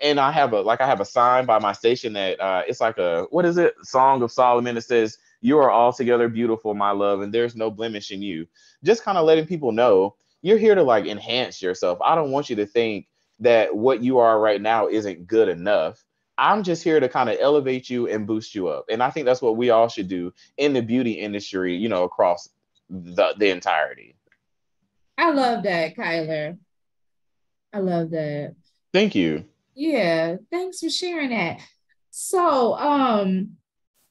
And I have a like I have a sign by my station that uh it's like a what is it? Song of Solomon. It says, You are altogether beautiful, my love, and there's no blemish in you. Just kind of letting people know you're here to like enhance yourself. I don't want you to think that what you are right now isn't good enough. I'm just here to kind of elevate you and boost you up. And I think that's what we all should do in the beauty industry, you know, across the, the entirety. I love that, Cuyler. I love that. Thank you. Yeah, thanks for sharing that. So, um,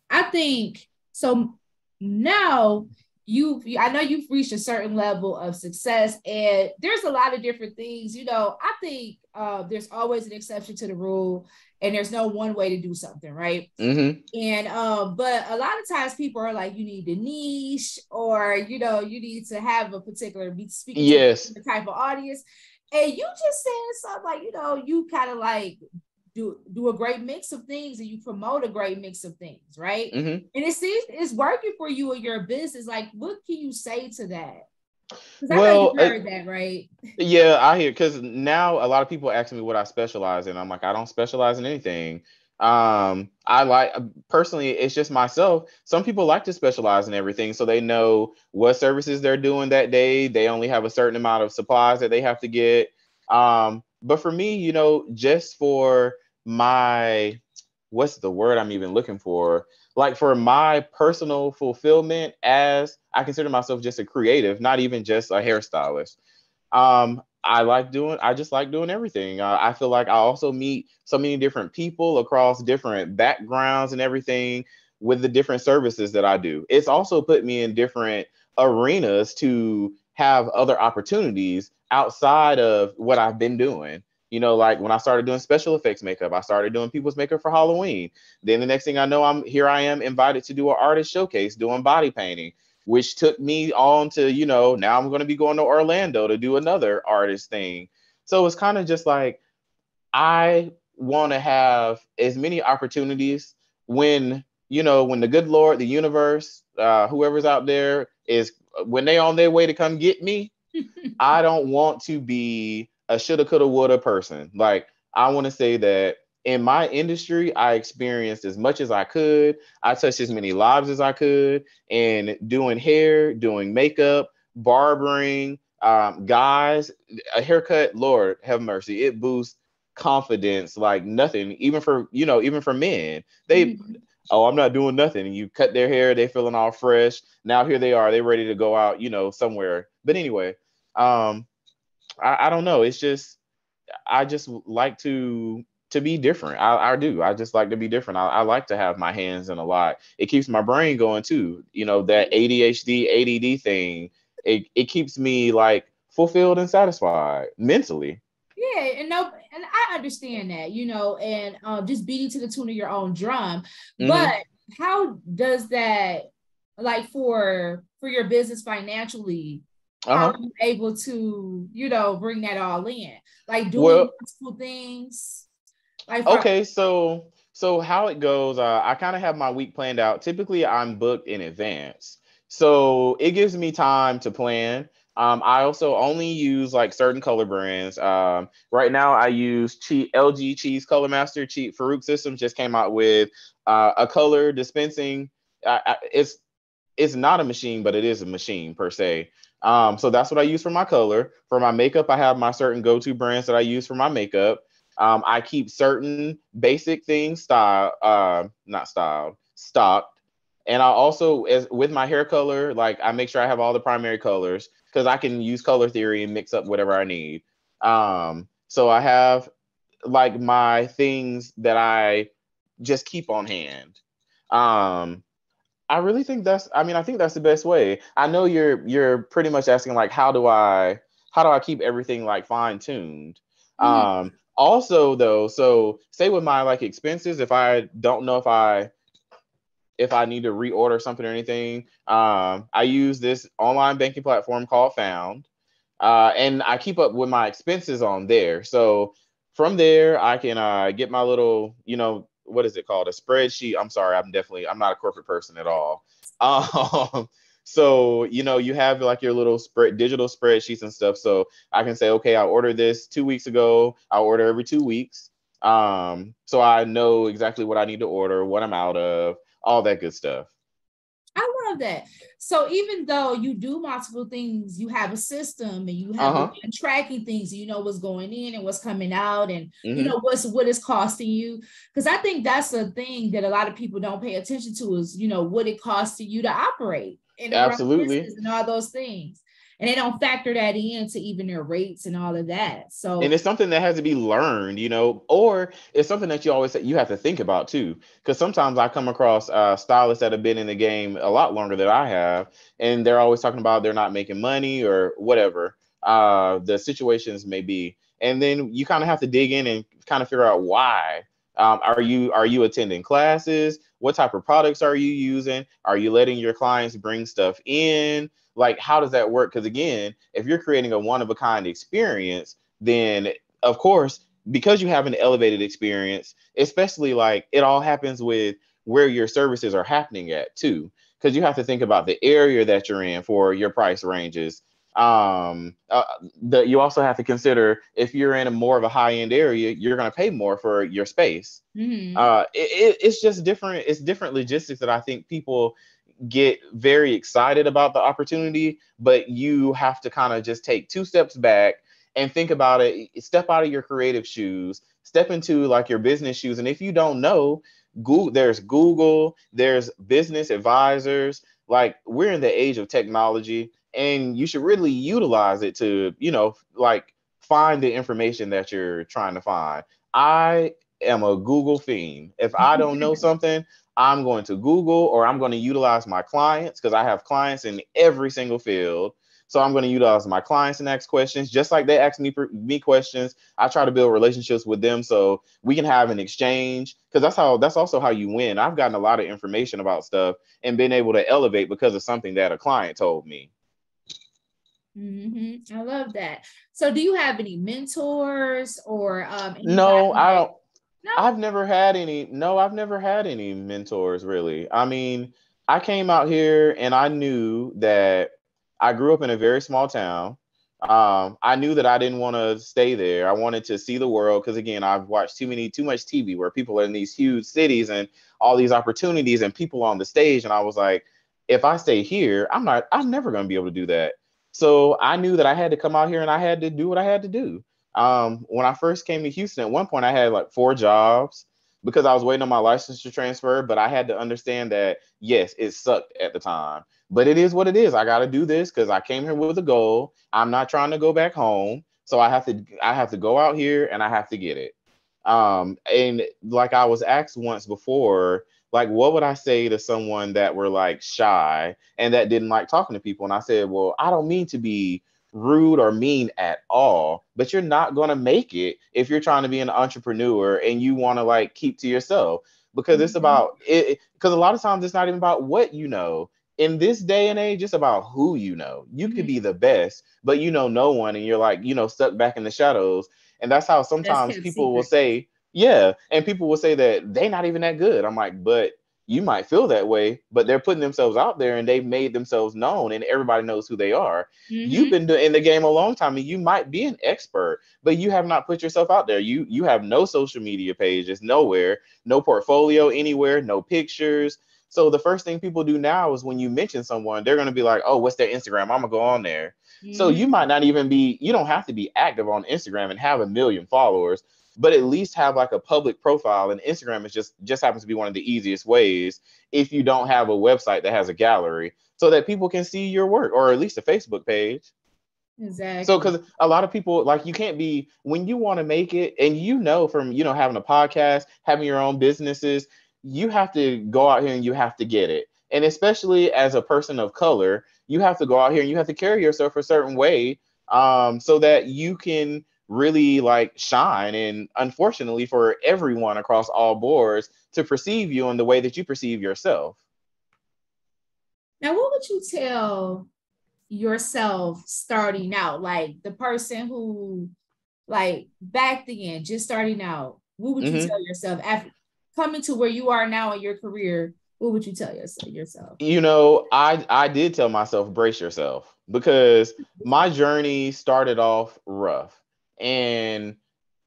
I think so now you I know you've reached a certain level of success and there's a lot of different things. You know, I think uh, there's always an exception to the rule and there's no one way to do something, right? Mm-hmm. And um, but a lot of times people are like, you need a niche or you know, you need to have a particular be speaking yes. the type of audience. And you just said something like, you know, you kind of like do do a great mix of things and you promote a great mix of things, right? Mm-hmm. And it seems it's working for you in your business. Like, what can you say to that? well, heard that, right? (laughs) Yeah, I hear because now a lot of people ask me what I specialize in. I'm like, I don't specialize in anything. Um, I like personally, it's just myself. Some people like to specialize in everything, so they know what services they're doing that day. They only have a certain amount of supplies that they have to get. Um, but for me, you know, just for my what's the word I'm even looking for? Like for my personal fulfillment as I consider myself just a creative, not even just a hairstylist. Um, I like doing, I just like doing everything. Uh, I feel like I also meet so many different people across different backgrounds and everything with the different services that I do. It's also put me in different arenas to have other opportunities outside of what I've been doing. You know, like when I started doing special effects makeup, I started doing people's makeup for Halloween. Then the next thing I know, I'm here I am invited to do an artist showcase doing body painting which took me on to, you know, now I'm going to be going to Orlando to do another artist thing. So it's kind of just like, I want to have as many opportunities when, you know, when the good Lord, the universe, uh, whoever's out there is, when they on their way to come get me, (laughs) I don't want to be a shoulda, coulda, woulda person. Like, I want to say that in my industry, I experienced as much as I could. I touched as many lives as I could, and doing hair, doing makeup, barbering, um, guys, a haircut. Lord have mercy, it boosts confidence like nothing. Even for you know, even for men, they. Mm-hmm. Oh, I'm not doing nothing. And you cut their hair, they feeling all fresh. Now here they are, they ready to go out, you know, somewhere. But anyway, um, I, I don't know. It's just I just like to to be different. I, I do. I just like to be different. I, I, like to have my hands in a lot. It keeps my brain going too. You know, that ADHD, ADD thing, it, it keeps me like fulfilled and satisfied mentally. Yeah, and no, and I understand that, you know, and um, just beating to the tune of your own drum. Mm-hmm. But how does that, like, for for your business financially, uh-huh. how are you able to, you know, bring that all in, like doing well, multiple things? Like okay, so so how it goes, uh, I kind of have my week planned out. Typically, I'm booked in advance, so it gives me time to plan. Um, I also only use like certain color brands. Um, right now, I use CHI, LG Cheese Color Master. CHI Farouk Systems just came out with uh, a color dispensing. Uh, it's it's not a machine, but it is a machine per se. Um, so that's what I use for my color. For my makeup, I have my certain go-to brands that I use for my makeup. Um, I keep certain basic things style, uh, not styled, stocked. And I also, as with my hair color, like I make sure I have all the primary colors because I can use color theory and mix up whatever I need. Um, so I have like my things that I just keep on hand. Um, I really think that's I mean I think that's the best way. I know you're you're pretty much asking like how do I how do I keep everything like fine tuned? Mm-hmm. Um also though so say with my like expenses if i don't know if i if i need to reorder something or anything um i use this online banking platform called found uh and i keep up with my expenses on there so from there i can uh get my little you know what is it called a spreadsheet i'm sorry i'm definitely i'm not a corporate person at all (laughs) um so, you know, you have like your little spread digital spreadsheets and stuff. So I can say, okay, I ordered this two weeks ago. I order every two weeks. Um, so I know exactly what I need to order, what I'm out of, all that good stuff. I love that. So even though you do multiple things, you have a system and you have uh-huh. tracking things, you know what's going in and what's coming out, and mm-hmm. you know what's what is costing you. Because I think that's a thing that a lot of people don't pay attention to is you know what it costs to you to operate and absolutely and all those things and they don't factor that into even their rates and all of that so and it's something that has to be learned you know or it's something that you always say you have to think about too because sometimes i come across uh, stylists that have been in the game a lot longer than i have and they're always talking about they're not making money or whatever uh, the situations may be and then you kind of have to dig in and kind of figure out why um, are you are you attending classes? What type of products are you using? Are you letting your clients bring stuff in? Like, how does that work? Because again, if you're creating a one of a kind experience, then of course because you have an elevated experience, especially like it all happens with where your services are happening at too, because you have to think about the area that you're in for your price ranges. Um, uh, the, you also have to consider if you're in a more of a high end area, you're going to pay more for your space. Mm-hmm. Uh, it, it's just different. It's different logistics that I think people get very excited about the opportunity, but you have to kind of just take two steps back and think about it. Step out of your creative shoes, step into like your business shoes. And if you don't know, Google, there's Google, there's business advisors. Like we're in the age of technology, and you should really utilize it to, you know, like find the information that you're trying to find. I am a Google fiend. If I don't know (laughs) something, I'm going to Google or I'm going to utilize my clients because I have clients in every single field. So I'm going to utilize my clients and ask questions, just like they ask me me questions. I try to build relationships with them so we can have an exchange because that's how that's also how you win. I've gotten a lot of information about stuff and been able to elevate because of something that a client told me. Mm-hmm. I love that. So, do you have any mentors or um? No, I don't. No? I've never had any. No, I've never had any mentors really. I mean, I came out here and I knew that I grew up in a very small town. Um, I knew that I didn't want to stay there. I wanted to see the world because again, I've watched too many, too much TV where people are in these huge cities and all these opportunities and people on the stage. And I was like, if I stay here, I'm not, I'm never going to be able to do that. So I knew that I had to come out here and I had to do what I had to do. Um, when I first came to Houston, at one point I had like four jobs because I was waiting on my license to transfer, but I had to understand that yes, it sucked at the time. But it is what it is. I got to do this because I came here with a goal. I'm not trying to go back home, so I have to I have to go out here and I have to get it. Um, and like I was asked once before, like what would I say to someone that were like shy and that didn't like talking to people? And I said, well, I don't mean to be rude or mean at all, but you're not going to make it if you're trying to be an entrepreneur and you want to like keep to yourself. Because mm-hmm. it's about it because a lot of times it's not even about what you know. In this day and age it's about who you know. You could be mm-hmm. the best but you know no one and you're like you know stuck back in the shadows. And that's how sometimes that's people will say yeah and people will say that they're not even that good. I'm like but you might feel that way, but they're putting themselves out there and they've made themselves known and everybody knows who they are. Mm-hmm. You've been in the game a long time and you might be an expert, but you have not put yourself out there. You you have no social media pages, nowhere, no portfolio anywhere, no pictures. So the first thing people do now is when you mention someone, they're going to be like, "Oh, what's their Instagram? I'm going to go on there." Mm-hmm. So you might not even be you don't have to be active on Instagram and have a million followers but at least have like a public profile and instagram is just just happens to be one of the easiest ways if you don't have a website that has a gallery so that people can see your work or at least a facebook page. Exactly. so because a lot of people like you can't be when you want to make it and you know from you know having a podcast having your own businesses you have to go out here and you have to get it. And especially as a person of color you have to go out here and you have to carry yourself a certain way um, so that you can really like shine and unfortunately for everyone across all boards to perceive you in the way that you perceive yourself. Now what would you tell yourself starting out? Like the person who like back then just starting out what would you mm-hmm. tell yourself? After coming to where you are now in your career what would you tell yourself? You know i i did tell myself brace yourself because my journey started off rough and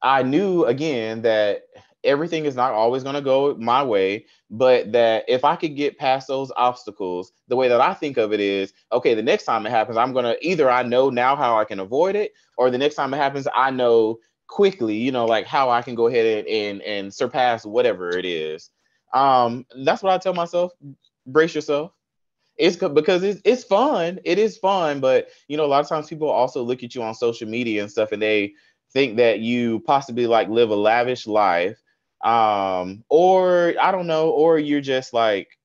I knew again that everything is not always going to go my way, but that if I could get past those obstacles, the way that I think of it is okay, the next time it happens, I'm going to either I know now how I can avoid it, or the next time it happens, I know quickly, you know, like how I can go ahead and and, and surpass whatever it is. Um, that's what I tell myself brace yourself it's because it's, it's fun. It is fun, but you know, a lot of times people also look at you on social media and stuff, and they think that you possibly like live a lavish life, um, or I don't know, or you're just like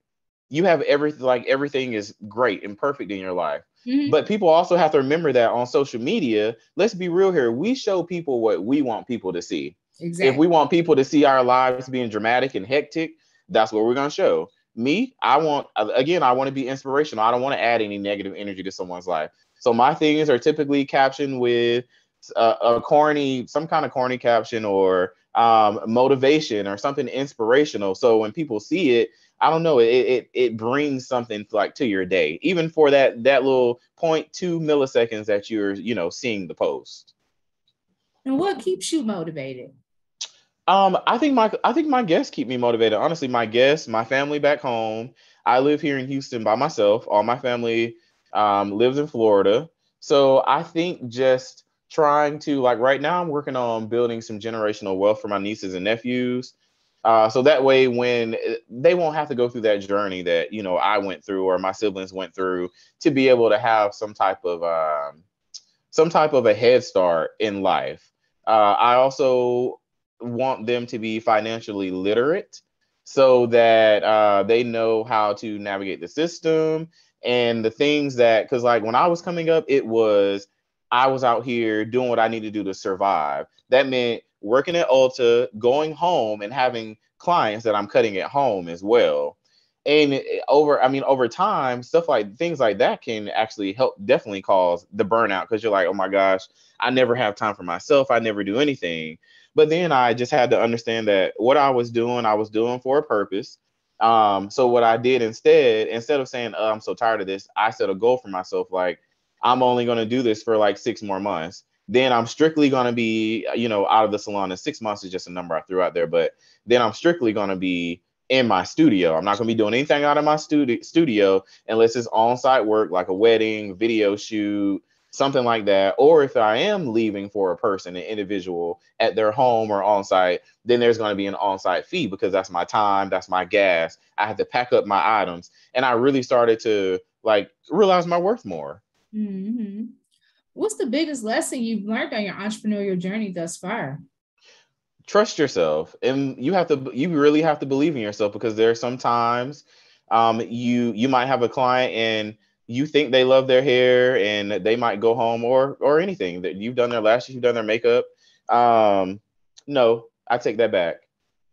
you have everything, like everything is great and perfect in your life. Mm-hmm. But people also have to remember that on social media, let's be real here. We show people what we want people to see. Exactly. If we want people to see our lives being dramatic and hectic, that's what we're going to show me, I want again, I want to be inspirational. I don't want to add any negative energy to someone's life. So my things are typically captioned with a, a corny, some kind of corny caption or um, motivation or something inspirational. So when people see it, I don't know, it, it it brings something like to your day, even for that that little 0.2 milliseconds that you're you know seeing the post. And what keeps you motivated? Um, I think my I think my guests keep me motivated. Honestly, my guests, my family back home. I live here in Houston by myself. All my family um, lives in Florida. So I think just trying to like right now, I'm working on building some generational wealth for my nieces and nephews. Uh, so that way, when eh, they won't have to go through that journey that you know I went through or my siblings went through, to be able to have some type of um, some type of a head start in life. Uh, I also want them to be financially literate so that uh, they know how to navigate the system. And the things that because like when i was coming up it was i was out here doing what i need to do to survive. That meant working at ulta going home and having clients that i'm cutting at home as well. And over i mean over time stuff like things like that can actually help definitely cause the burnout because you're like oh my gosh i never have time for myself. I never do anything but then I just had to understand that what I was doing, I was doing for a purpose. Um, so what I did instead, instead of saying, oh, I'm so tired of this, I set a goal for myself, like I'm only going to do this for like six more months. Then I'm strictly going to be, you know, out of the salon. And six months is just a number I threw out there. But then I'm strictly going to be in my studio. I'm not going to be doing anything out of my studio studio unless it's on-site work, like a wedding, video shoot, something like that. Or if I am leaving for a person, an individual at their home or on site, then there's going to be an on site fee because that's my time, that's my gas. I have to pack up my items. And I really started to like realize my worth more. Mm-hmm. What's the biggest lesson you've learned on your entrepreneurial journey thus far? Trust yourself, and you have to. You really have to believe in yourself because there are sometimes um, you you might have a client and you think they love their hair and they might go home or or anything that you've done their lashes, you've done their makeup. Um, no, I take that back.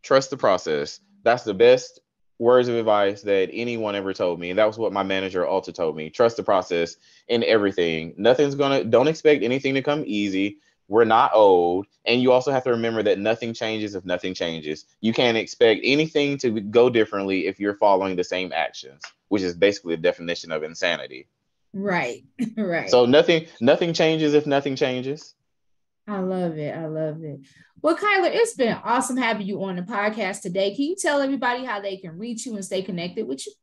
Trust the process. That's the best words of advice that anyone ever told me. And that was what my manager also told me. Trust the process in everything. Nothing's gonna don't expect anything to come easy. We're not old. And you also have to remember that nothing changes if nothing changes. You can't expect anything to go differently if you're following the same actions which is basically the definition of insanity. Right. (laughs) right. So nothing nothing changes if nothing changes. I love it. I love it. Well, Cuyler, it's been awesome having you on the podcast today. Can you tell everybody how they can reach you and stay connected with you?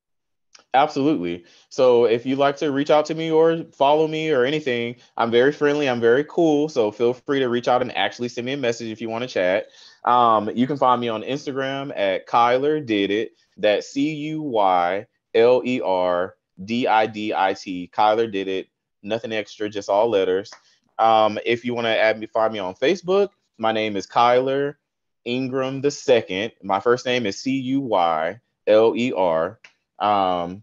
Absolutely. So if you'd like to reach out to me or follow me or anything, I'm very friendly. I'm very cool. So feel free to reach out and actually send me a message if you want to chat. Um, you can find me on Instagram at Cuyler Did It. That's C U Y L E R D I D I T. Cuyler did it. Nothing extra, just all letters. Um, if you want to add me, find me on Facebook. My name is Cuyler Ingram the second. My first name is C U Y L E R. Um,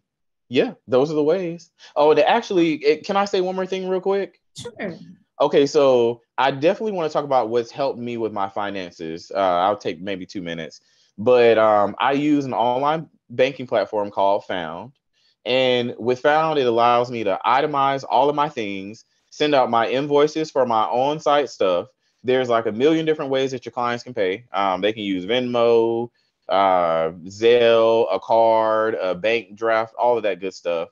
yeah, those are the ways. Oh, actually, it, can I say one more thing real quick? Sure. Okay, so I definitely want to talk about what's helped me with my finances. Uh, I'll take maybe two minutes, but um, I use an online banking platform called Found. And with Found, it allows me to itemize all of my things, send out my invoices for my on site stuff. There's like a million different ways that your clients can pay. Um, they can use Venmo, uh, Zelle, a card, a bank draft, all of that good stuff.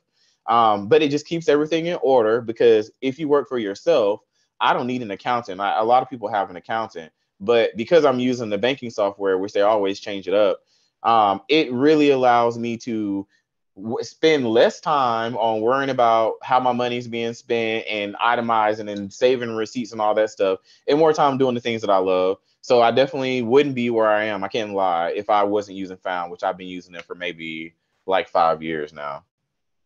Um, but it just keeps everything in order because if you work for yourself, I don't need an accountant. I, a lot of people have an accountant, but because I'm using the banking software, which they always change it up, um, it really allows me to w- spend less time on worrying about how my money's being spent and itemizing and saving receipts and all that stuff, and more time doing the things that I love. So I definitely wouldn't be where I am. I can't lie if I wasn't using Found, which I've been using it for maybe like five years now.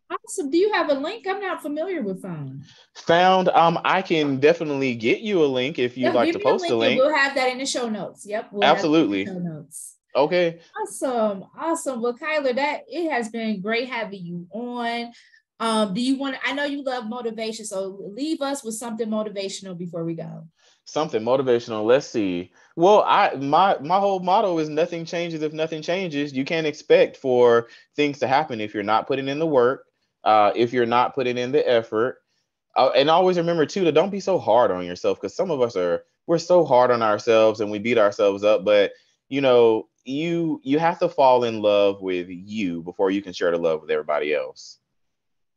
Awesome. Do you have a link? I'm not familiar with Found. Found. Um, I can definitely get you a link if you'd yeah, like to post a link. A link. We'll have that in the show notes. Yep. We'll Absolutely. show notes. Okay. Awesome. Awesome. Well, Cuyler, that it has been great having you on. Um, do you want to, I know you love motivation, so leave us with something motivational before we go. Something motivational. Let's see. Well, I my my whole motto is nothing changes if nothing changes. You can't expect for things to happen if you're not putting in the work, uh, if you're not putting in the effort. uh, and always remember too to don't be so hard on yourself because some of us are we're so hard on ourselves and we beat ourselves up. But you know, you you have to fall in love with you before you can share the love with everybody else.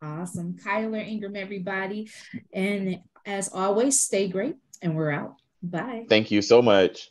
Awesome. Cuyler Ingram, everybody. And as always, stay great. And we're out. Bye. Thank you so much.